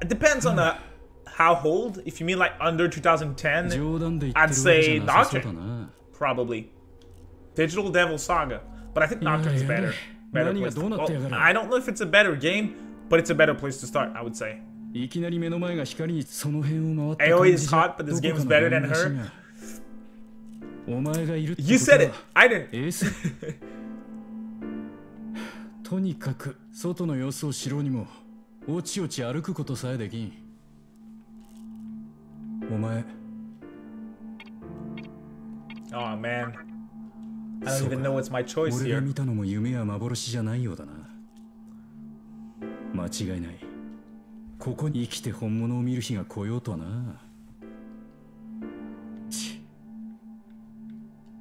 It depends on the how old. If you mean like under 2010, I'd say Nocturne. Probably. Digital Devil Saga. But I think Nocturne's better. better place well, I don't know if it's a better game, but it's a better place to start, I would say. AoE is hot, but this game is better than her. You said it. I didn't. [LAUGHS] とにかく外の様子を知ろうにもおちおち歩くことさえできんお前 Oh man. I don't even know what's my choice 俺が here. 見たのも夢や幻じゃないようだな間違いないここに生きて本物を見る日が来ようとはな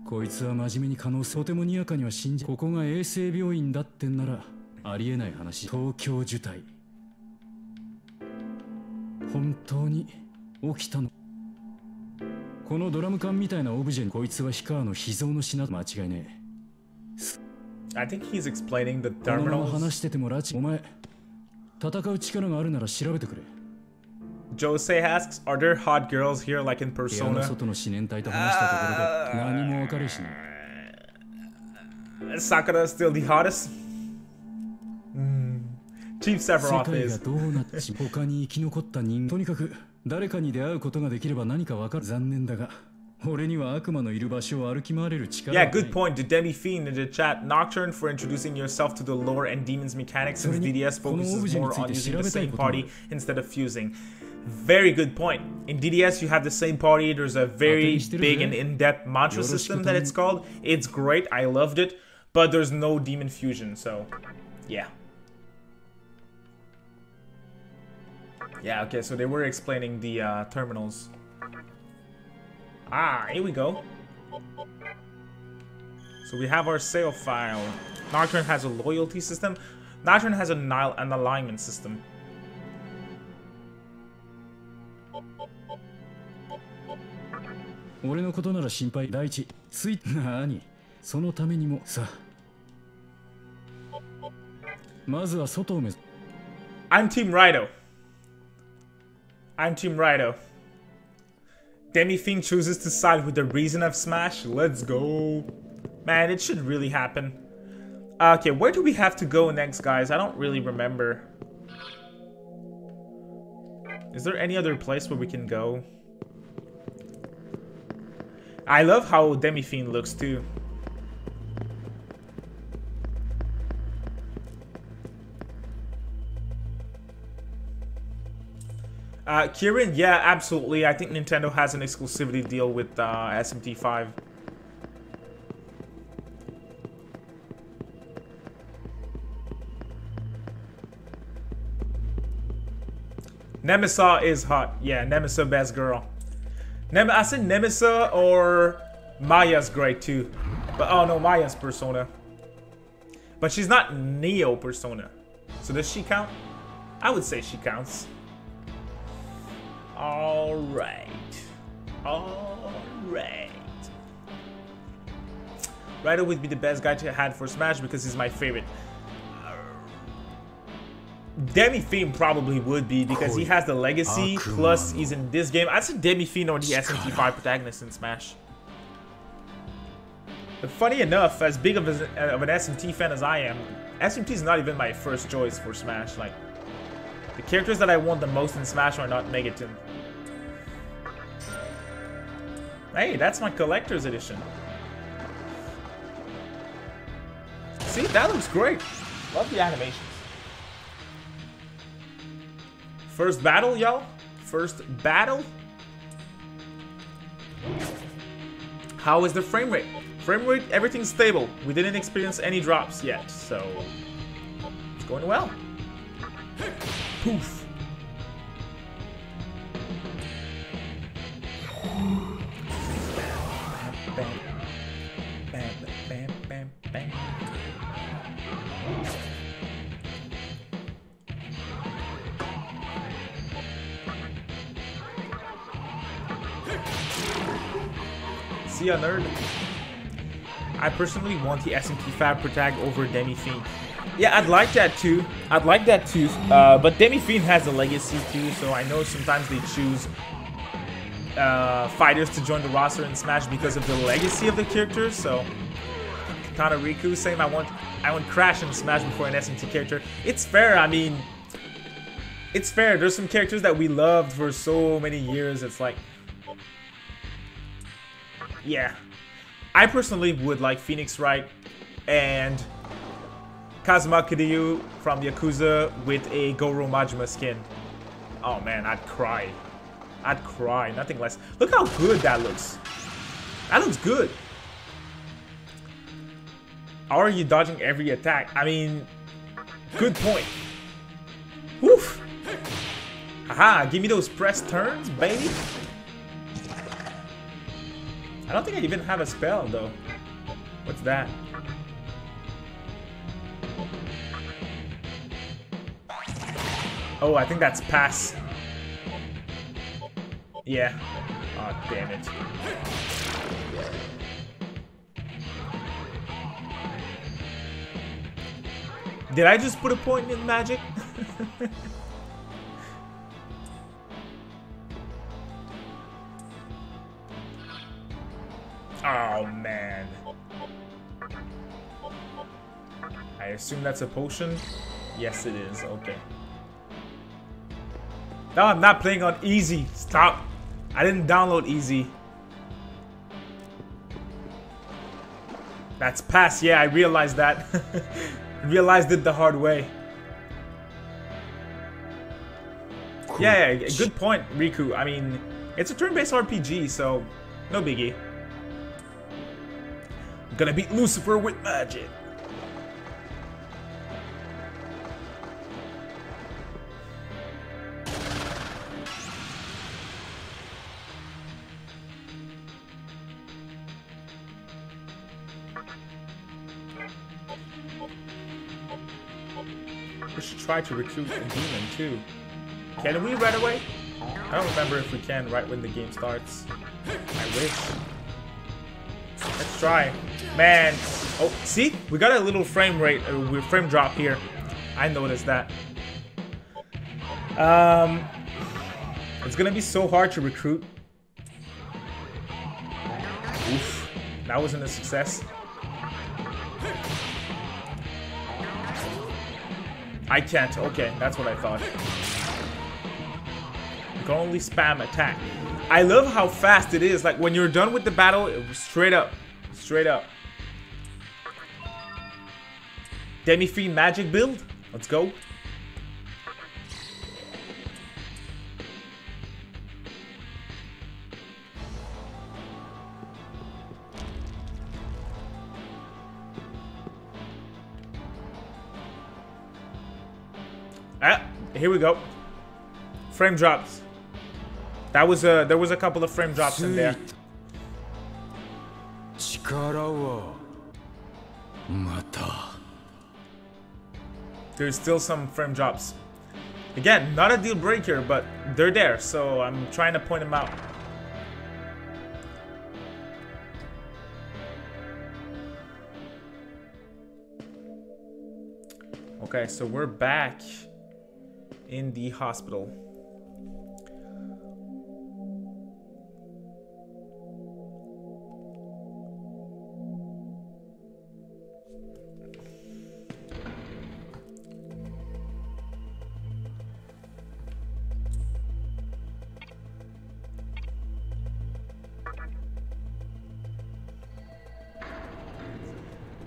こいつは真面目に可能性とてもにやかには信じここが衛生病院だってんならありえない話。東京受胎。本当に起きたの？このドラム缶みたいなオブジェにこいつは氷川の秘蔵の品。間違いねえ。I think he's explaining the terminals. 話してても拉致。お前戦う力があるなら調べてくれ Jose asks, "Are there hot girls here like in 部屋の Persona?" 外の思念体と話したところで何も分かるしな Sakura is still the hottest. Mm. Chief 世 Sephiroth 界が is. どうなってし他に生き残った人とにかく誰かに出会うことができれば何か分かる残念だが俺には悪魔のいる場所を歩き回れる力 Yeah, [LAUGHS] はない good point. The Demi Fiend in the chat. Nocturne for introducing yourself to the lore and demons mechanics since それに、 DDS このオブ focuses ジェに more つい on て using 調 the べたい same こともあ party る instead of fusing. Very good point. In DDS, you have the same party. There's a very big and in-depth mantra system that it's called. It's great. I loved it. But there's no demon fusion, so yeah. Yeah, okay, so they were explaining the uh, terminals. Ah, here we go. So we have our sale file. Nocturne has a loyalty system. Nocturne has a Nile an alignment system. 俺のことなら心配第一ついなあに？そのためにも。さまずは外を目。I'm Team Raidou I'm Team Raidou Demi Fiend chooses to side with the reason of Smash. Let's go. Man it should really happen. Okay where do we have to go next guys? I don't really remember. Is there any other place where we can go? I love how Demi Fiend looks too. Uh, Kirin, yeah, absolutely. I think Nintendo has an exclusivity deal with uh, SMT5. Nemissa is hot. Yeah, Nemissa best girl. Nem I said Nemissa or Maya's great too. But oh no, Maya's Persona. But she's not Neo Persona. So does she count? I would say she counts. Alright. Alright. Ryder would be the best guy to have for Smash because he's my favorite. Demi Fiend probably would be because he has the legacy, plus he's in this game. I'd say Demi Fiend or the SMT5 protagonist in Smash. But funny enough, as big of, a, of an SMT fan as I am, SMT is not even my first choice for Smash. Like, the characters that I want the most in Smash are not Megaten. Hey, that's my collector's edition. See, that looks great. Love the animations. First battle, y'all? First battle? How is the frame rate? Frame rate, everything's stable. We didn't experience any drops yet, so it's going well. Poof. Bam, bam, See ya, nerd. I personally want the SMT Fab Protag over Demi Fiend. Yeah, I'd like that too. I'd like that too. Uh, but Demi Fiend has a legacy too, so I know sometimes they choose uh, fighters to join the roster in Smash because of the legacy of the character. So, Katana Riku saying I want I want Crash in Smash before an SMT character. It's fair. I mean, it's fair. There's some characters that we loved for so many years. It's like, yeah. I personally would like Phoenix Wright and Kazuma Kiryu from Yakuza with a Goro Majima skin. Oh man, I'd cry. I'd cry, nothing less. Look how good that looks. That looks good. How are you dodging every attack? I mean, good point. Woof. Haha, give me those press turns, baby. I don't think I even have a spell, though. What's that? Oh, I think that's pass. Yeah. Oh, damn it. Did I just put a point in magic? [LAUGHS] oh, man. I assume that's a potion? Yes, it is. Okay. No, I'm not playing on easy. Stop. I didn't download easy. That's pass. Yeah, I realized that. [LAUGHS] realized it the hard way. Yeah, yeah, good point, Riku. I mean, it's a turn-based RPG, so no biggie. I'm gonna beat Lucifer with magic. We should try to recruit a demon too. Can we right away? I don't remember if we can right when the game starts. I wish. Let's try. Man. Oh, see? We got a little frame rate, uh, frame drop here. I noticed that. Um, It's gonna be so hard to recruit. Oof. That wasn't a success. I can't. Okay, that's what I thought. You can only spam attack. I love how fast it is. Like when you're done with the battle, straight up, straight up. Demi Free Magic build. Let's go. Ah, here we go. Frame drops. That was a there was a couple of frame drops in there. There's still some frame drops. Again, not a deal breaker, but they're there, so I'm trying to point them out. Okay, so we're back in the hospital.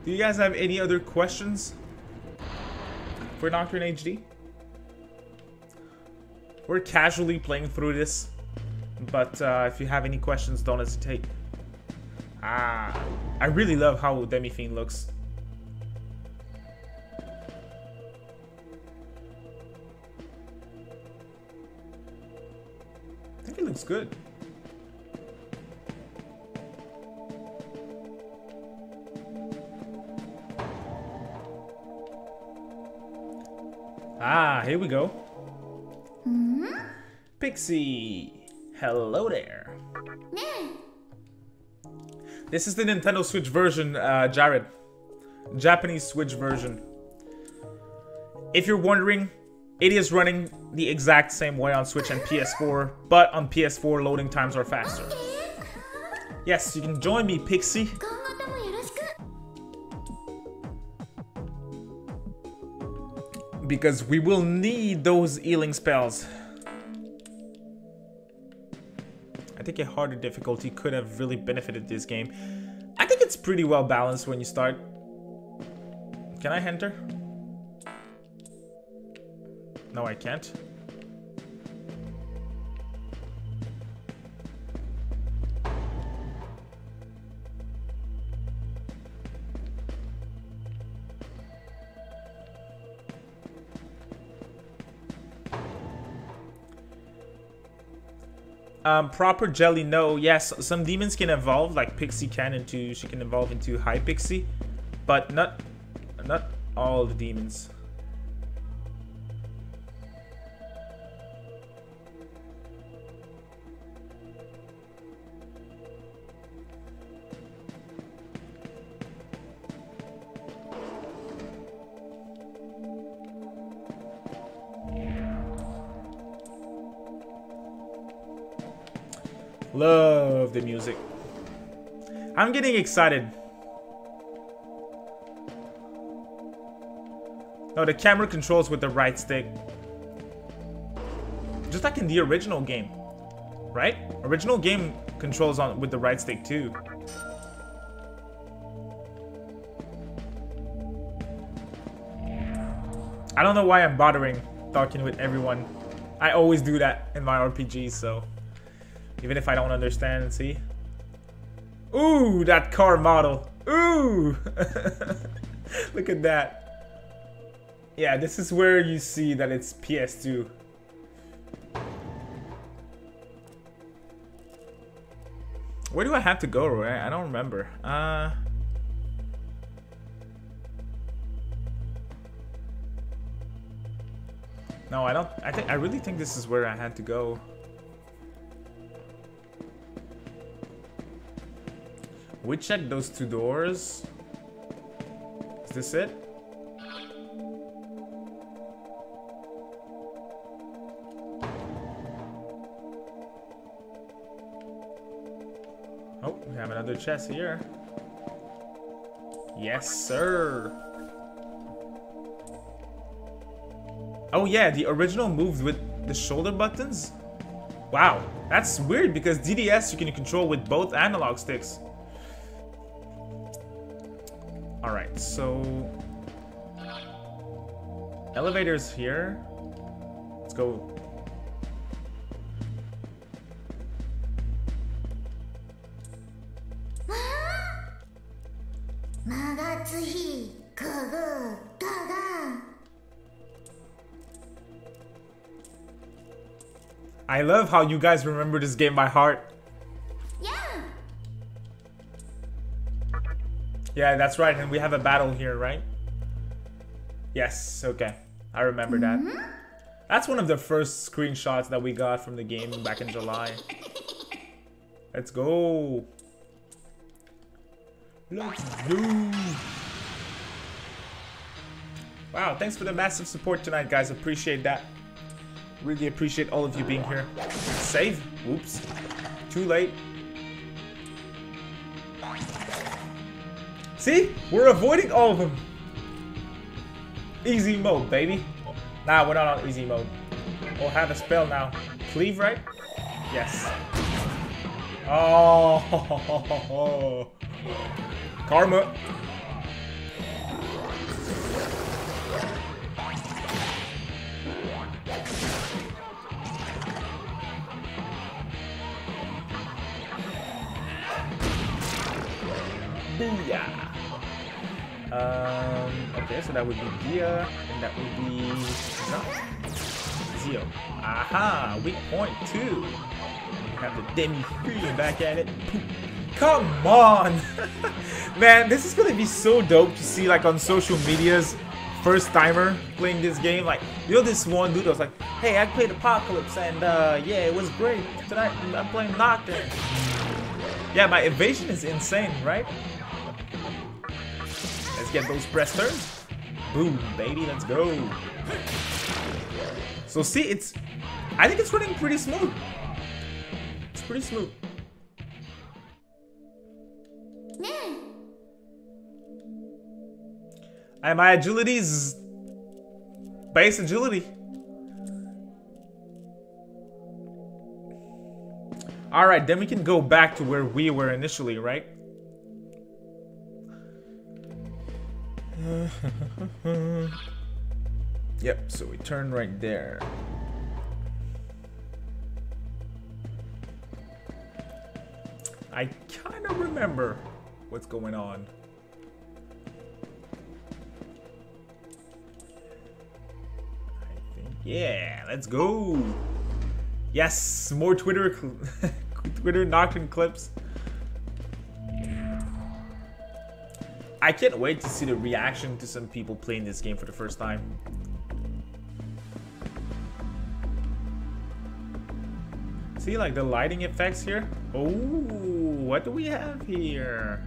Do you guys have any other questions for Nocturne HD? We're casually playing through this, but uh, if you have any questions, don't hesitate. Ah, I really love how Demi-Fiend looks. I think it looks good. We go. Pixie. Hello there. This is the Nintendo Switch version, uh, Jared. Japanese Switch version. If you're wondering, it is running the exact same way on Switch and PS4, but on PS4 loading times are faster. Yes, you can join me, Pixie. Because we will need those healing spells. I think a harder difficulty could have really benefited this game. I think it's pretty well balanced when you start. Can I enter? No, I can't. Um, proper jelly, no. Yes, some demons can evolve, like Pixie can into, she can evolve into High Pixie, but not, not all the demons. Love the music. I'm getting excited. No, the camera controls with the right stick. Just like in the original game. Right? Original game controls on with the right stick too. I don't know why I'm bothering talking with everyone. I always do that in my RPGs, so even if I don't understand, see? Ooh, that car model. Ooh! [LAUGHS] Look at that. Yeah, this is where you see that it's PS2. Where do I have to go, Roy? I don't remember. Uh... No, I don't. I think I really think this is where I had to go. We checked those two doors. Is this it? Oh, we have another chest here. Yes, sir. Oh yeah, the original moved with the shoulder buttons? Wow, that's weird because DDS you can control with both analog sticks. so... Elevator's here. Let's go... [GASPS] I love how you guys remember this game by heart. Yeah, that's right. And we have a battle here, right? Yes, okay. I remember that. Mm-hmm. That's one of the first screenshots that we got from the game back in July. Let's go. Let's go. Wow, thanks for the massive support tonight, guys. Appreciate that. Really appreciate all of you being here. Save. Oops. Too late. See? We're avoiding all of them. Easy mode, baby. Nah, we're not on easy mode. We'll have a spell now. Cleave, right? Yes. Oh. [LAUGHS] Karma. Booyah. Um, okay, so that would be Dia, and that would be no, Zio. Aha, weak point two. We have the Demi free back at it. Come on, [LAUGHS] man! This is gonna be so dope to see like on social media's first timer playing this game. Like, you know, this one dude was like, "Hey, I played Apocalypse, and uh, yeah, it was great. Tonight I'm playing Nocturne." Yeah, my evasion is insane, right? Let's get those press turns. Boom, baby, let's go. So see, it's, I think it's running pretty smooth. It's pretty smooth. And my agility is base agility. Alright, then we can go back to where we were initially, right? [LAUGHS] yep, so we turn right there. I kind of remember what's going on. I think, yeah, let's go. Yes, more Twitter, [LAUGHS] Twitter Nocturne clips. I can't wait to see the reaction to some people playing this game for the first time. See, like the lighting effects here? Oh, what do we have here?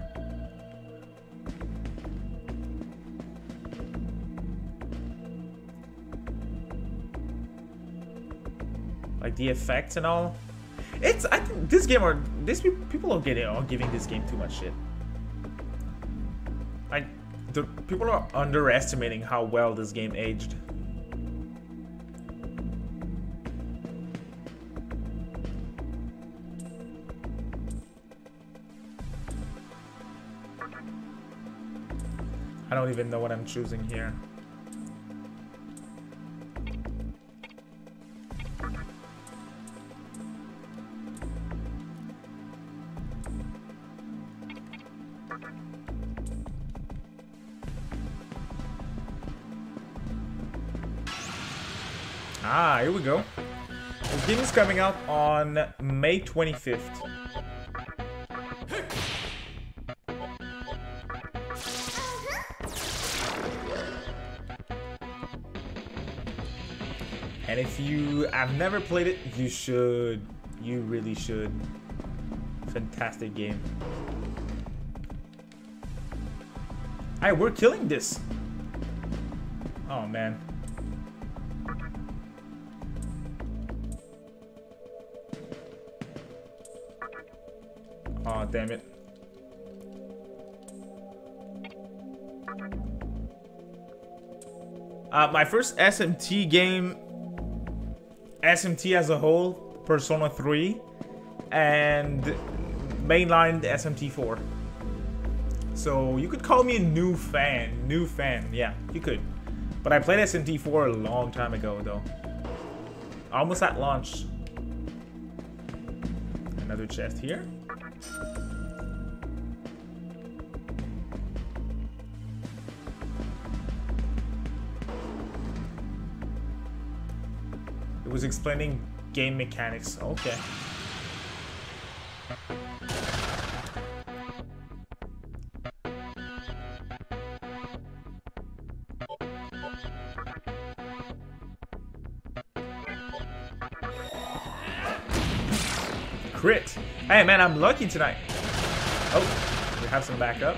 Like the effects and all. It's, I think this game or this people are getting, are giving this game too much shit. The people are underestimating how well this game aged. I don't even know what I'm choosing here. Ah, here we go. The game is coming out on May 25th. And if you have never played it, you should. You really should. Fantastic game. Hey, we're killing this. Oh, man. Damn it. Uh, my first SMT game, SMT as a whole, Persona 3, and mainlined SMT 4. So you could call me a new fan, new fan, yeah, you could. But I played SMT 4 a long time ago though. Almost at launch. Another chest here. Was explaining game mechanics. Okay. Crit. Hey man, I'm lucky tonight. Oh, we have some backup.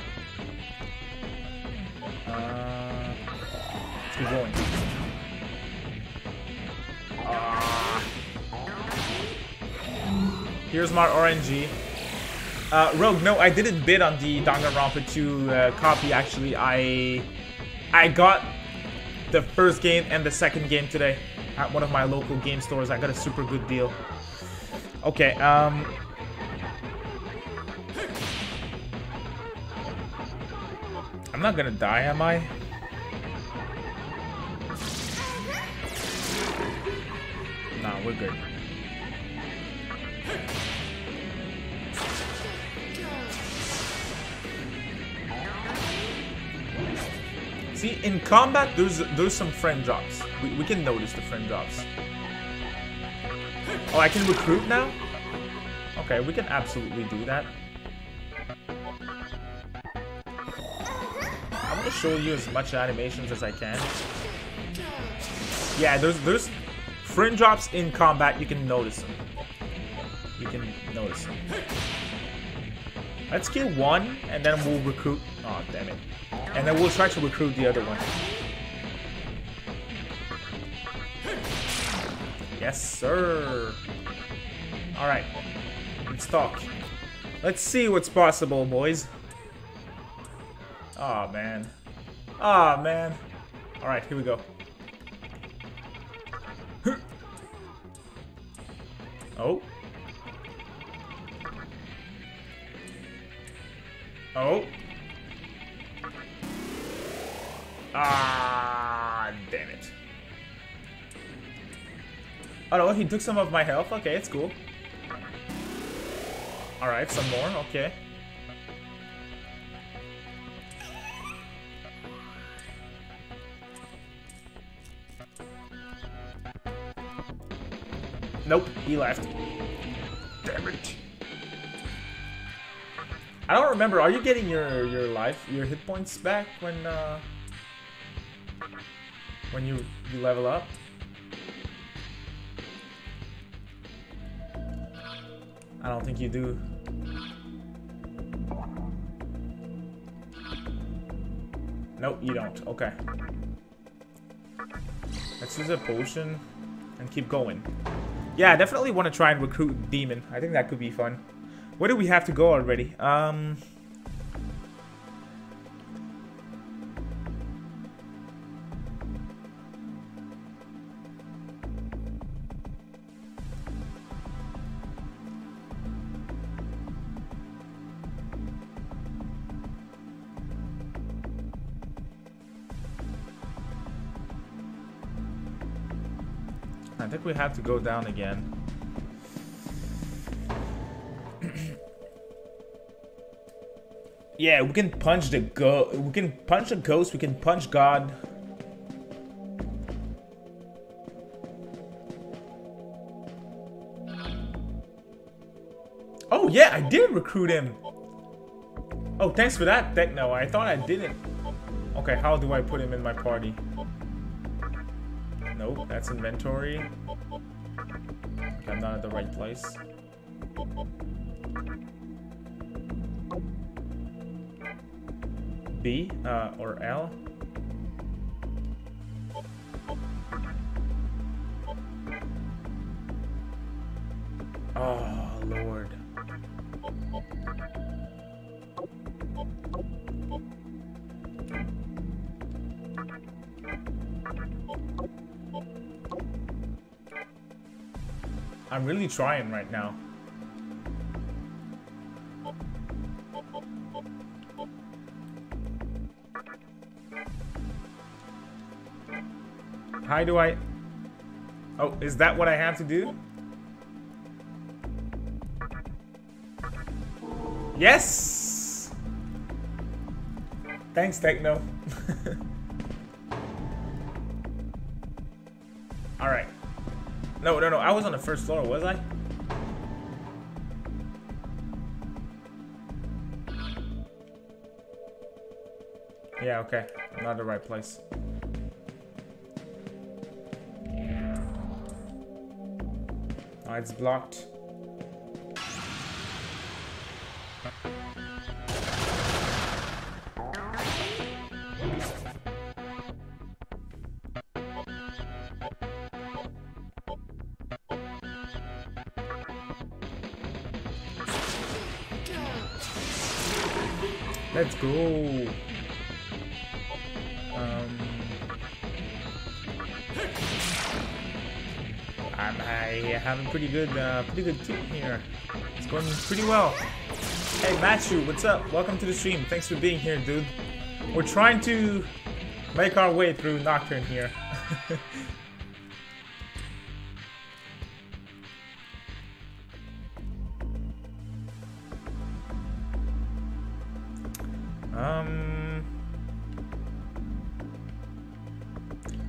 Here's my RNG. Uh, Rogue, no, I didn't bid on the Danganronpa 2 uh, copy. Actually, I I got the first game and the second game today at one of my local game stores. I got a super good deal. Okay, um... I'm not gonna die, am I? Nah, we're good. In combat, there's there's some friend drops. We, we can notice the friend drops. Oh, I can recruit now? Okay, we can absolutely do that. I want to show you as much animations as I can. Yeah, there's there's friend drops in combat. You can notice them. You can notice them. Let's kill one, and then we'll recruit. Oh, damn it. And then we'll try to recruit the other one. Yes, sir. Alright. Let's talk. Let's see what's possible, boys. oh, man. oh, man. Alright, here we go. Oh no, he took some of my health. Okay, it's cool. Alright, some more. Okay. Nope, he left. Damn it. I don't remember. Are you getting your your life, your hit points back when uh when you you level up? I don't think you do. Nope, you don't. Okay. Let's use a potion and keep going. Yeah, I definitely want to try and recruit Demon. I think that could be fun. Where do we have to go already? Um... We have to go down again. [CLEARS THROAT] yeah, we can punch the go. We can punch a ghost. We can punch God. Oh yeah, I did recruit him. Oh, thanks for that, Techno. I thought I didn't. Okay, how do I put him in my party? Nope, that's inventory. The right place. B uh, or L. really trying right now. How do I... Oh, is that what I have to do? Yes! Thanks, Techno. [LAUGHS] No, no, no. I was on the first floor, was I? Yeah, okay. Not the right place. Oh, it's blocked. Pretty good team here. It's going pretty well. Hey, Matthew, what's up? Welcome to the stream. Thanks for being here, dude. We're trying to make our way through Nocturne here. [LAUGHS] um.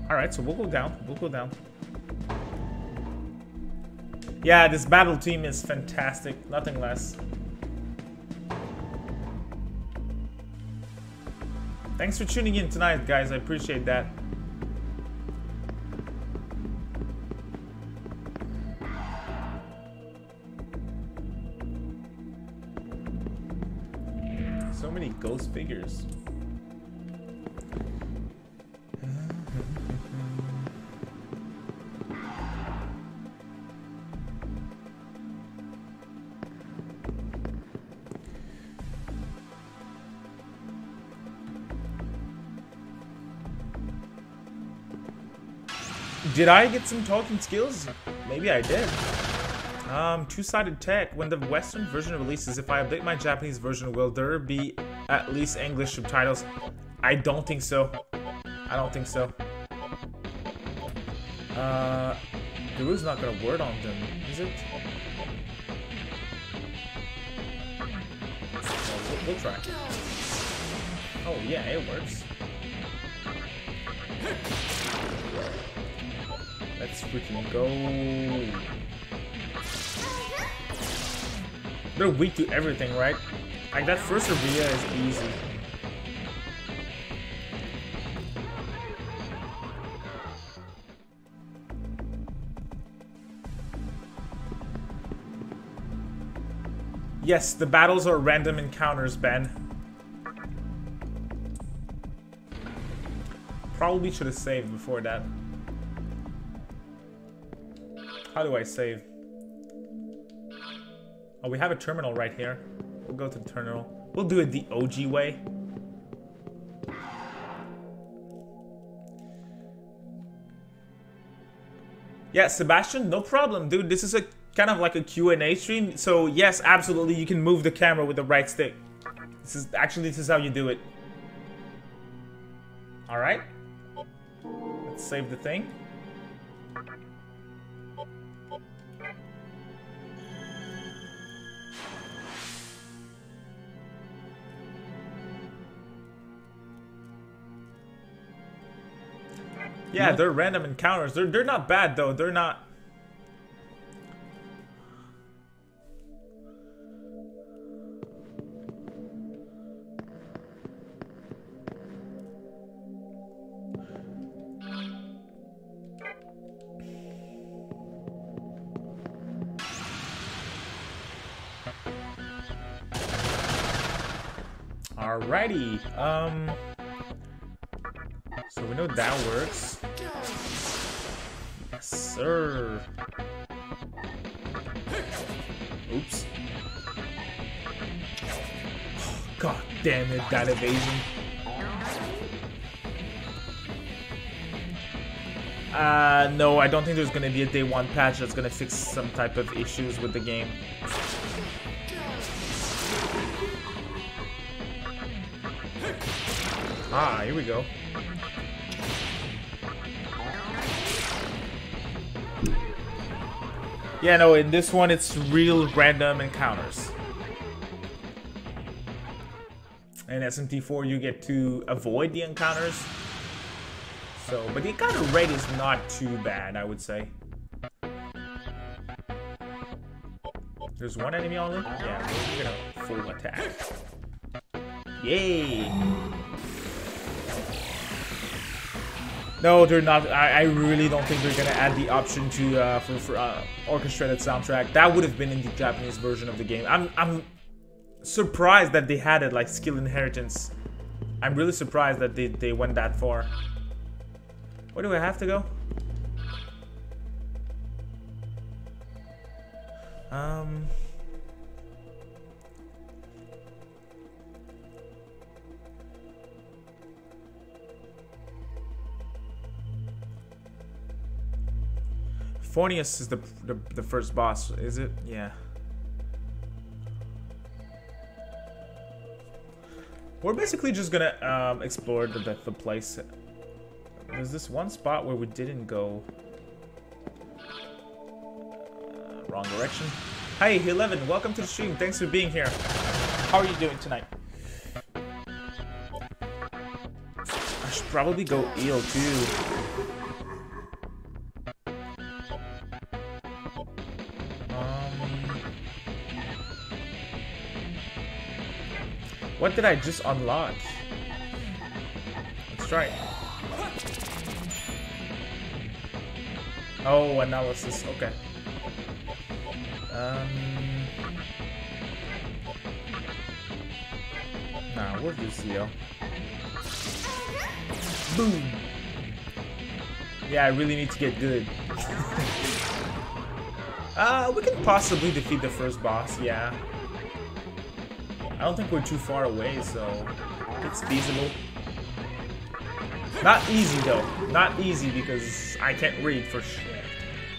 All right, so we'll go down. We'll go down. Yeah, this battle team is fantastic. Nothing less. Thanks for tuning in tonight, guys. I appreciate that. Did I get some talking skills? Maybe I did. Um, two-sided tech. When the Western version releases, if I update my Japanese version, will there be at least English subtitles? I don't think so. I don't think so. Uh, Guru's not gonna word on them, is it? Well, we'll, we'll try. Oh yeah, it works. Let's freaking go. They're weak to everything, right? Like that first Revia is easy. Yes, the battles are random encounters, Ben. Probably should have saved before that. How do I save? Oh, we have a terminal right here. We'll go to the terminal. We'll do it the OG way. Yeah, Sebastian, no problem, dude. This is a kind of like a Q&A stream. So yes, absolutely, you can move the camera with the right stick. This is actually this is how you do it. All right. Let's save the thing. Yeah, they're random encounters. They're they're not bad though. They're not. Alrighty. Um. So we know that works. Yes, sir. Oops. God damn it, that evasion. Uh, no, I don't think there's gonna be a day one patch that's gonna fix some type of issues with the game. Ah, here we go. Yeah, no, in this one it's real random encounters. In SMT4 you get to avoid the encounters. So, but the encounter rate is not too bad, I would say. There's one enemy only? Yeah, we're gonna full attack. Yay! No, they're not. I, I really don't think they're gonna add the option to uh, for, for uh, orchestrated soundtrack. That would have been in the Japanese version of the game. I'm I'm surprised that they had it like skill inheritance. I'm really surprised that they, they went that far. Where do I have to go? Um... Forneus is the, the the first boss, is it? Yeah. We're basically just gonna um, explore the, the, place. There's this one spot where we didn't go. Uh, wrong direction. Hi, 11. Welcome to the stream. Thanks for being here. How are you doing tonight? I should probably go eel too. Did I just unlock? Let's try it. Oh, analysis. Okay. Um. Nah, we'll do CO. Boom. Yeah, I really need to get good. [LAUGHS] uh, we can possibly defeat the first boss. Yeah. I don't think we're too far away, so it's feasible. Not easy though. Not easy because I can't read for shit.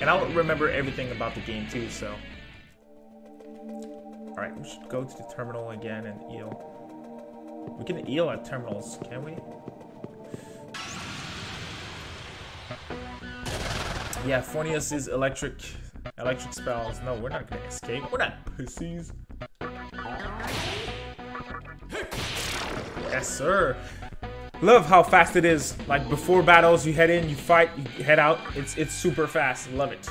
And I don't remember everything about the game too, so. Alright, we should go to the terminal again and eel. We can eel at terminals, can we? Yeah, Forneus is electric electric spells. No, we're not gonna escape. We're not pussies. Yes, sir. Love how fast it is. Like before battles, you head in, you fight, you head out. It's it's super fast. Love it.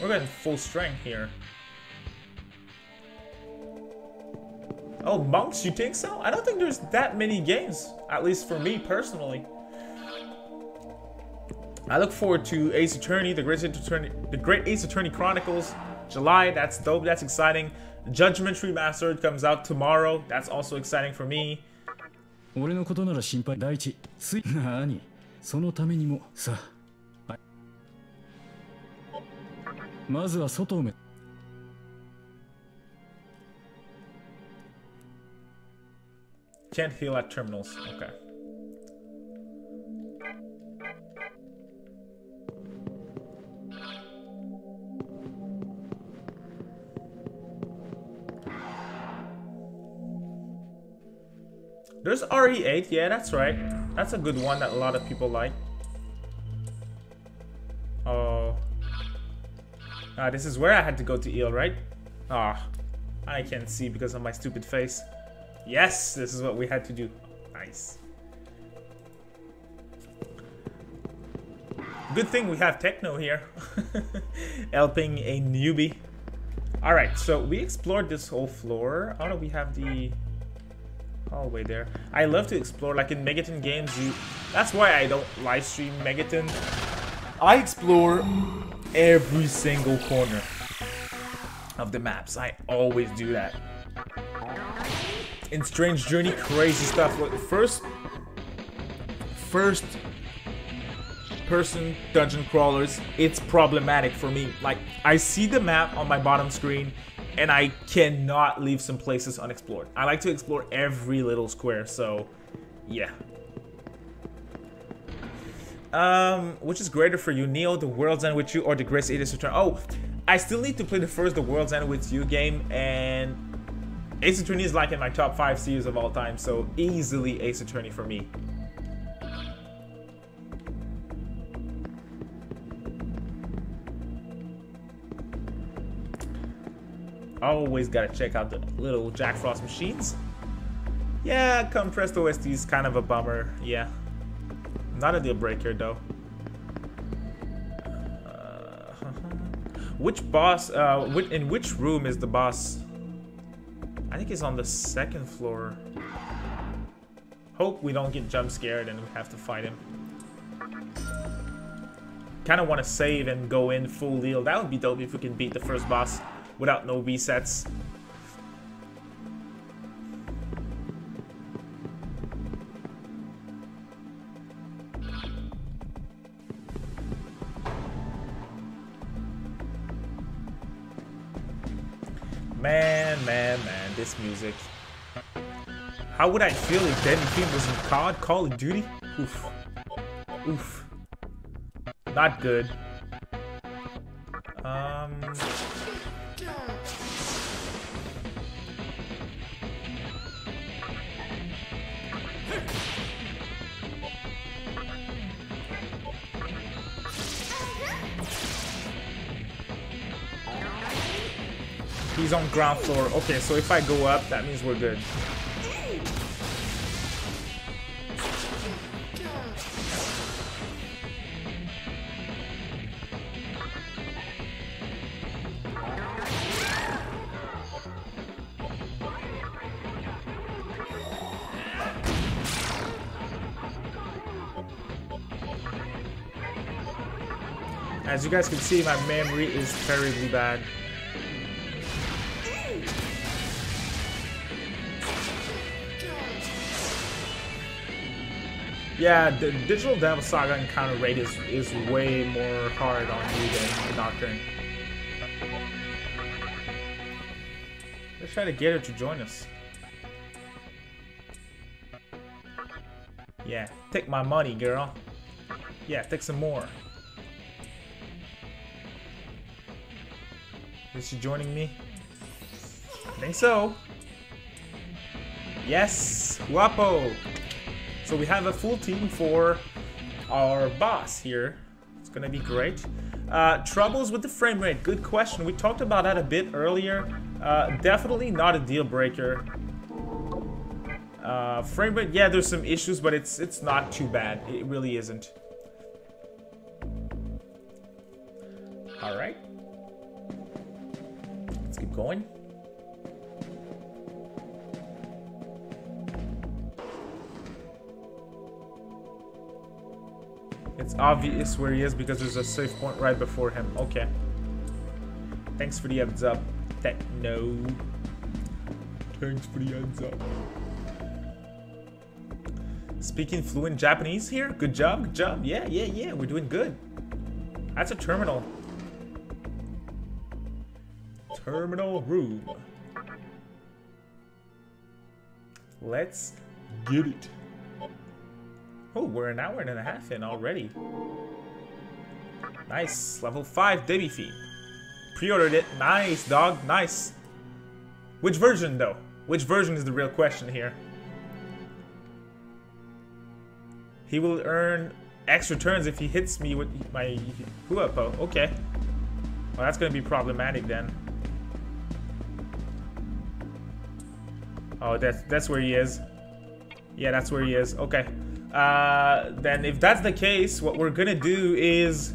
We're getting full strength here. Oh, monks, you think so? I don't think there's that many games, at least for me personally. I look forward to Ace Attorney, the Great Ace Attorney, the Great Ace Attorney Chronicles, July. That's dope. That's exciting. Judgment Remastered comes out tomorrow. That's also exciting for me. 俺のことなら心配第一つい何そのためにもさあまずは外をめ Can't heal at terminals. Okay. There's RE8, yeah, that's right. That's a good one that a lot of people like. Oh. Ah, this is where I had to go to Eel, right? Ah, I can't see because of my stupid face. Yes, this is what we had to do. Nice. Good thing we have Techno here. [LAUGHS] Helping a newbie. Alright, so we explored this whole floor. Oh do we have the hallway there? I love to explore, like in Megaten games, you... That's why I don't live stream Megaten. I explore every single corner of the maps. I always do that in Strange Journey, crazy stuff. First, first person dungeon crawlers, it's problematic for me. Like, I see the map on my bottom screen, and I cannot leave some places unexplored. I like to explore every little square, so yeah. Um, which is greater for you, Neo, The World Ends with You, or The Great Ace Attorney? Oh, I still need to play the first The World Ends with You game, and Ace Attorney is like in my top 5 series of all time, so easily Ace Attorney for me. Always gotta check out the little Jack Frost machines. Yeah, compressed OST is kind of a bummer, yeah. Not a deal breaker though. Uh, [LAUGHS] Which boss, uh, in which room is the boss? I think he's on the second floor. Hope we don't get jump scared and we have to fight him. Kind of want to save and go in full deal. That would be dope if we can beat the first boss without no resets. Man, man, man, this music. How would I feel if Demi-fiend was in COD, Call of Duty? Oof. Oof. Not good. Um... He's on ground floor. Okay, so if I go up, that means we're good. As you guys can see, my memory is terribly bad. Yeah, the Digital Devil Saga encounter rate is, is way more hard on you than the Nocturne. Let's try to get her to join us. Yeah, take my money, girl. Yeah, take some more. Is she joining me? I think so. Yes, guapo. So we have a full team for our boss here. It's gonna be great. Uh, troubles with the frame rate. Good question. We talked about that a bit earlier. Uh, definitely not a deal breaker. Uh, frame rate, yeah, there's some issues, but it's it's not too bad. It really isn't. All right. Let's keep going. Obvious where he is because there's a safe point right before him. Okay. Thanks for the heads up. Techno. Thanks for the heads up. Speaking fluent Japanese here? Good job, good job. Yeah, yeah, yeah. We're doing good. That's a terminal. Terminal room. Let's get it. Oh, we're an hour and a half in already. Nice. Level 5 Demi-fiend. Pre-ordered it. Nice, dog. Nice. Which version, though? Which version is the real question here? He will earn extra turns if he hits me with my Huapo. Okay. Well, that's going to be problematic then. Oh, that's, that's where he is. Yeah, that's where he is. Okay. Uh, then if that's the case, what we're gonna do is...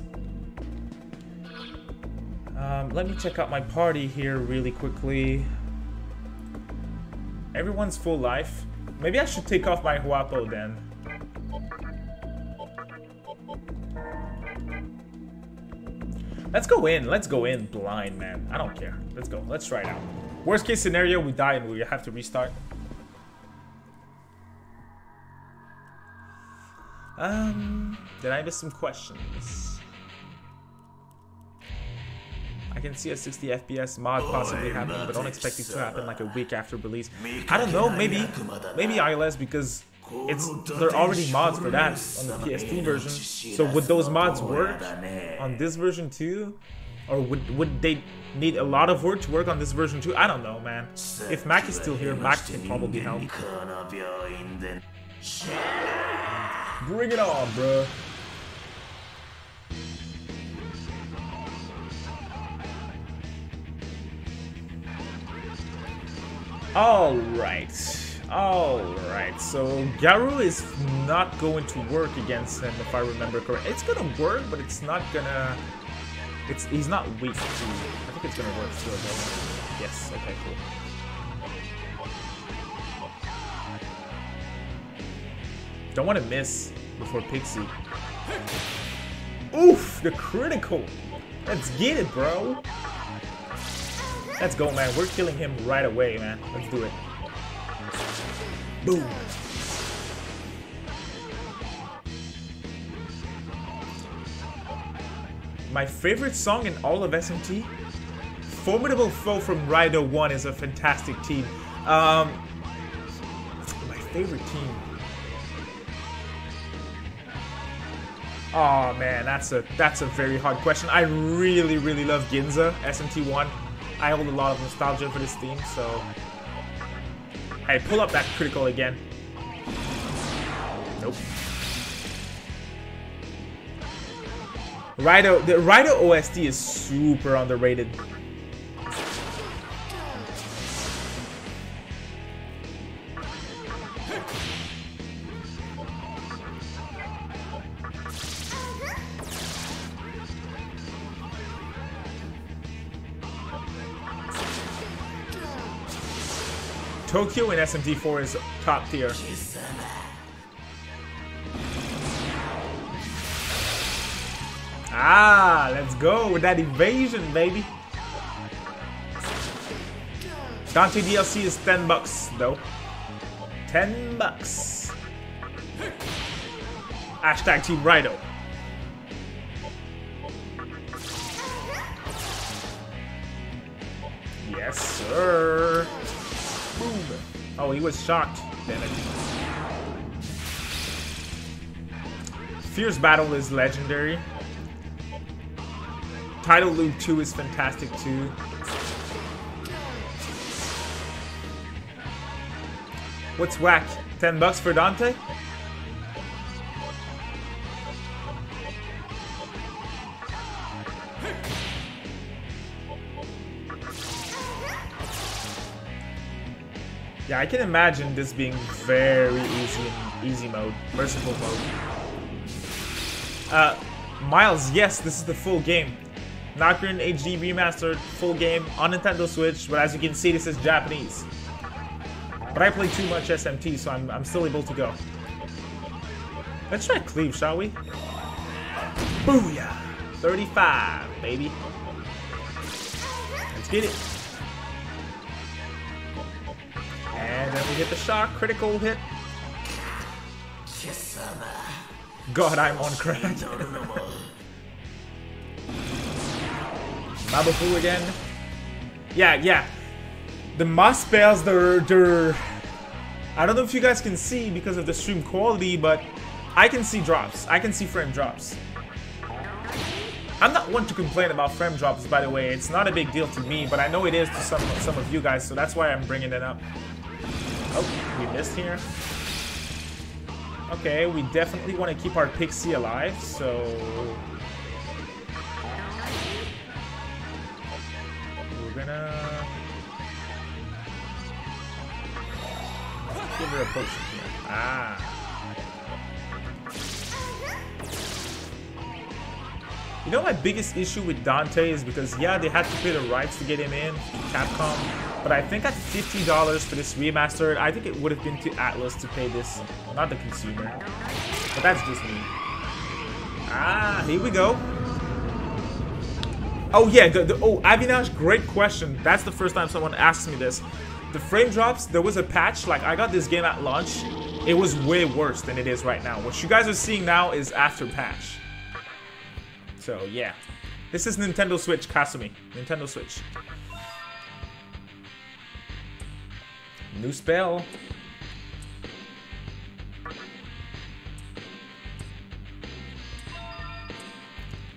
Um, let me check out my party here really quickly. Everyone's full life. Maybe I should take off my Huapo then. Let's go in. Let's go in blind, man. I don't care. Let's go. Let's try it out. Worst case scenario, we die and we have to restart. Um, did I miss some questions? I can see a 60 FPS mod possibly happening, but don't expect it to happen like a week after release. I don't know, maybe, maybe ILS because it's there are already mods for that on the PS2 version. So would those mods work on this version too? Or would, would they need a lot of work to work on this version too? I don't know, man. If Mac is still here, Mac can probably help. Bring it on, bruh. Alright. Alright, so Garu is not going to work against him if I remember correctly. It's gonna work, but it's not gonna It's he's not weak to. I think it's gonna work still. Though. Yes. Okay. Cool. Don't want to miss before Pixie. Oof! The critical. Let's get it, bro. Let's go, man. We're killing him right away, man. Let's do it. Boom. My favorite song in all of SMT? Formidable Foe from Raidou 1 is a fantastic team. Um, my favorite team. Oh man, that's a that's a very hard question. I really, really love Ginza, SMT1. I hold a lot of nostalgia for this theme, so Hey, pull up that critical again. Nope. Raidou, the Raidou OST is super underrated. Tokyo and SMT4 is top tier. Ah, let's go with that evasion, baby. Dante DLC is 10 bucks, though. 10 bucks. Hashtag Team Raidou. Yes, sir. Boom. Oh, he was shocked. Damn it. Fierce Battle is legendary. Title Loop 2 is fantastic too. What's whack? 10 bucks for Dante? Yeah, I can imagine this being very easy in easy mode, merciful mode. Uh, Miles, yes, this is the full game. Nocturne HD Remastered, full game on Nintendo Switch, but as you can see, this is Japanese. But I play too much SMT, so I'm, I'm still able to go. Let's try Cleave, shall we? Booyah! 35, baby. Let's get it. Hit the shock, critical hit. God, I'm on crack. [LAUGHS] Mabufu again. Yeah, yeah. The moss spells, they're, they're... I don't know if you guys can see because of the stream quality, but I can see drops. I can see frame drops. I'm not one to complain about frame drops, by the way. It's not a big deal to me, but I know it is to some, some of you guys, so that's why I'm bringing it up. Oh, we missed here. Okay, we definitely want to keep our Pixie alive, so... We're gonna... Give her a potion here. Ah. You know my biggest issue with Dante is because, yeah, they had to pay the rights to get him in, Capcom, but I think at $50 for this remaster, I think it would have been to Atlus to pay this, not the consumer. But that's just me. Ah, here we go. Oh yeah, the, the, oh, Avinash, great question. That's the first time someone asked me this. The frame drops, there was a patch, like I got this game at launch, it was way worse than it is right now. What you guys are seeing now is after patch. So yeah, this is Nintendo Switch Kasumi. Nintendo Switch. New spell.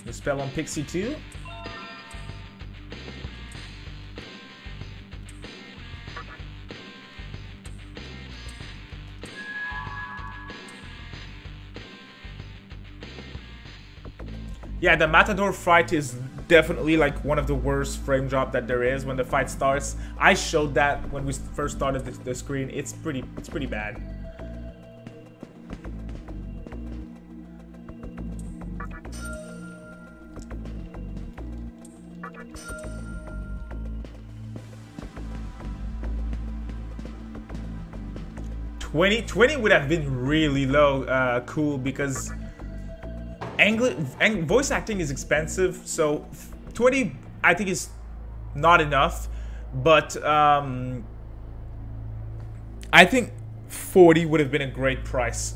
New spell on Pixie 2. Yeah, the Matador fight is definitely like one of the worst frame drop that there is when the fight starts. I showed that when we first started the, the screen. It's pretty, it's pretty bad. Twenty, twenty would have been really low, uh, cool because Angli ang voice acting is expensive, so 20 I think is not enough, but um, I think 40 would have been a great price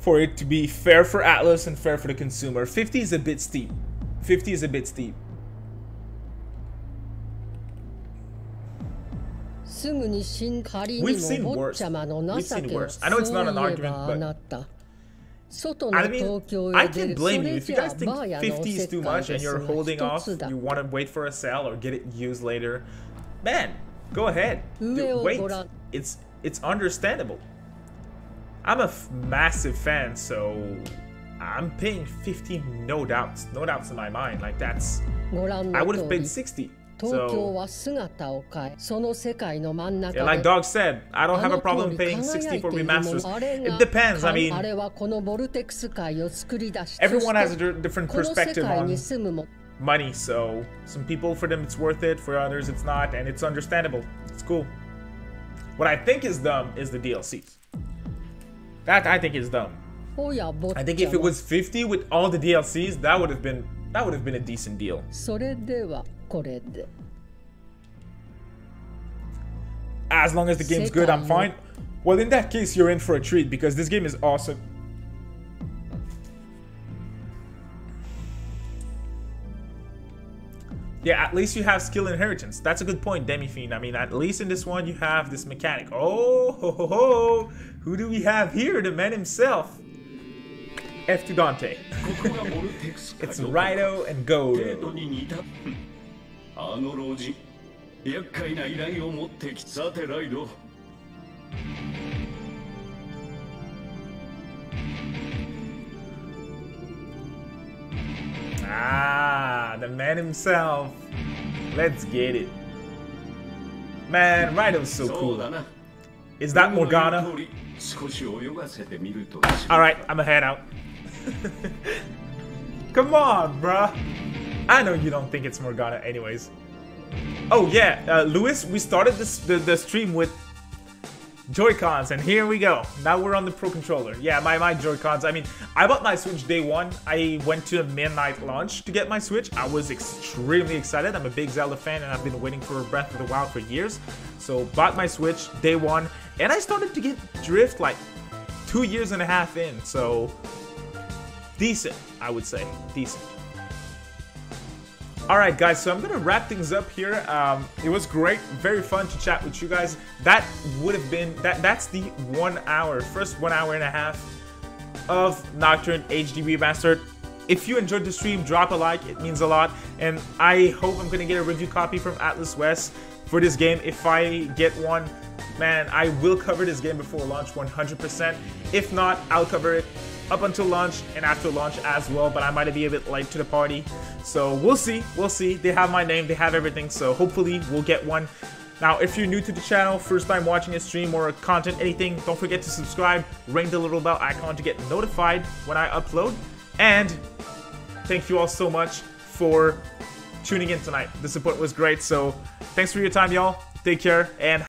for it to be fair for Atlus and fair for the consumer. 50 is a bit steep. 50 is a bit steep. すぐに新仮にも坊ちゃまの情けをそういえばあなた。I mean, I can blame you. If you guys think 50 is too much and you're holding off, you want to wait for a sale or get it used later, man, go ahead. Wait. It's, it's understandable. I'm a massive fan, so I'm paying 50 no doubts. No doubts in my mind. Like, that's... I would have paid 60. Yeah, like Dog said, I don't have a problem paying 60 for remasters. It depends. I mean, everyone has a different perspective on money. So some people, for them, it's worth it. For others, it's not. And it's understandable. It's cool. What I think is dumb is the DLCs. That I think is dumb. Oh, I think if it was 50 with all the DLCs, that would have been that would have been a decent deal. As long as the game's good, I'm fine. Well, in that case, you're in for a treat because this game is awesome. Yeah, at least you have skill inheritance. That's a good point, Demi Fiend. I mean, at least in this one, you have this mechanic. Oh, ho, ho, ho. Who do we have here? The man himself. F to Dante. [LAUGHS] it's Raidou and Gouto. あの老人厄介な依頼を持ってきさてライドああ、the man himself. Let's get it. Man Raidou's so cool. is that Morgana? alright I'm a head out. [LAUGHS] Come on bruh. I know you don't think it's Morgana anyways. Oh yeah, uh, Lewis, we started this the, the stream with Joy-Cons, and here we go. Now we're on the Pro Controller. Yeah, my, my Joy-Cons. I mean, I bought my Switch day one. I went to a midnight launch to get my Switch. I was extremely excited. I'm a big Zelda fan, and I've been waiting for Breath of the Wild for years. So bought my Switch day one, and I started to get Drift like two years and a half in. So decent, I would say. Decent. All right, guys. So I'm gonna wrap things up here. Um, it was great, very fun to chat with you guys. That would have been that. That's the one hour, first one hour and a half of Nocturne HD Remastered. If you enjoyed the stream, drop a like. It means a lot. And I hope I'm gonna get a review copy from Atlus West for this game. If I get one, man, I will cover this game before launch 100%. If not, I'll cover it up until launch and after launch as well, but I might be a bit late to the party. So we'll see, we'll see. They have my name, they have everything, so hopefully we'll get one. Now, if you're new to the channel, first time watching a stream or content, anything, don't forget to subscribe, ring the little bell icon to get notified when I upload. And thank you all so much for tuning in tonight. The support was great, so thanks for your time, y'all. Take care, and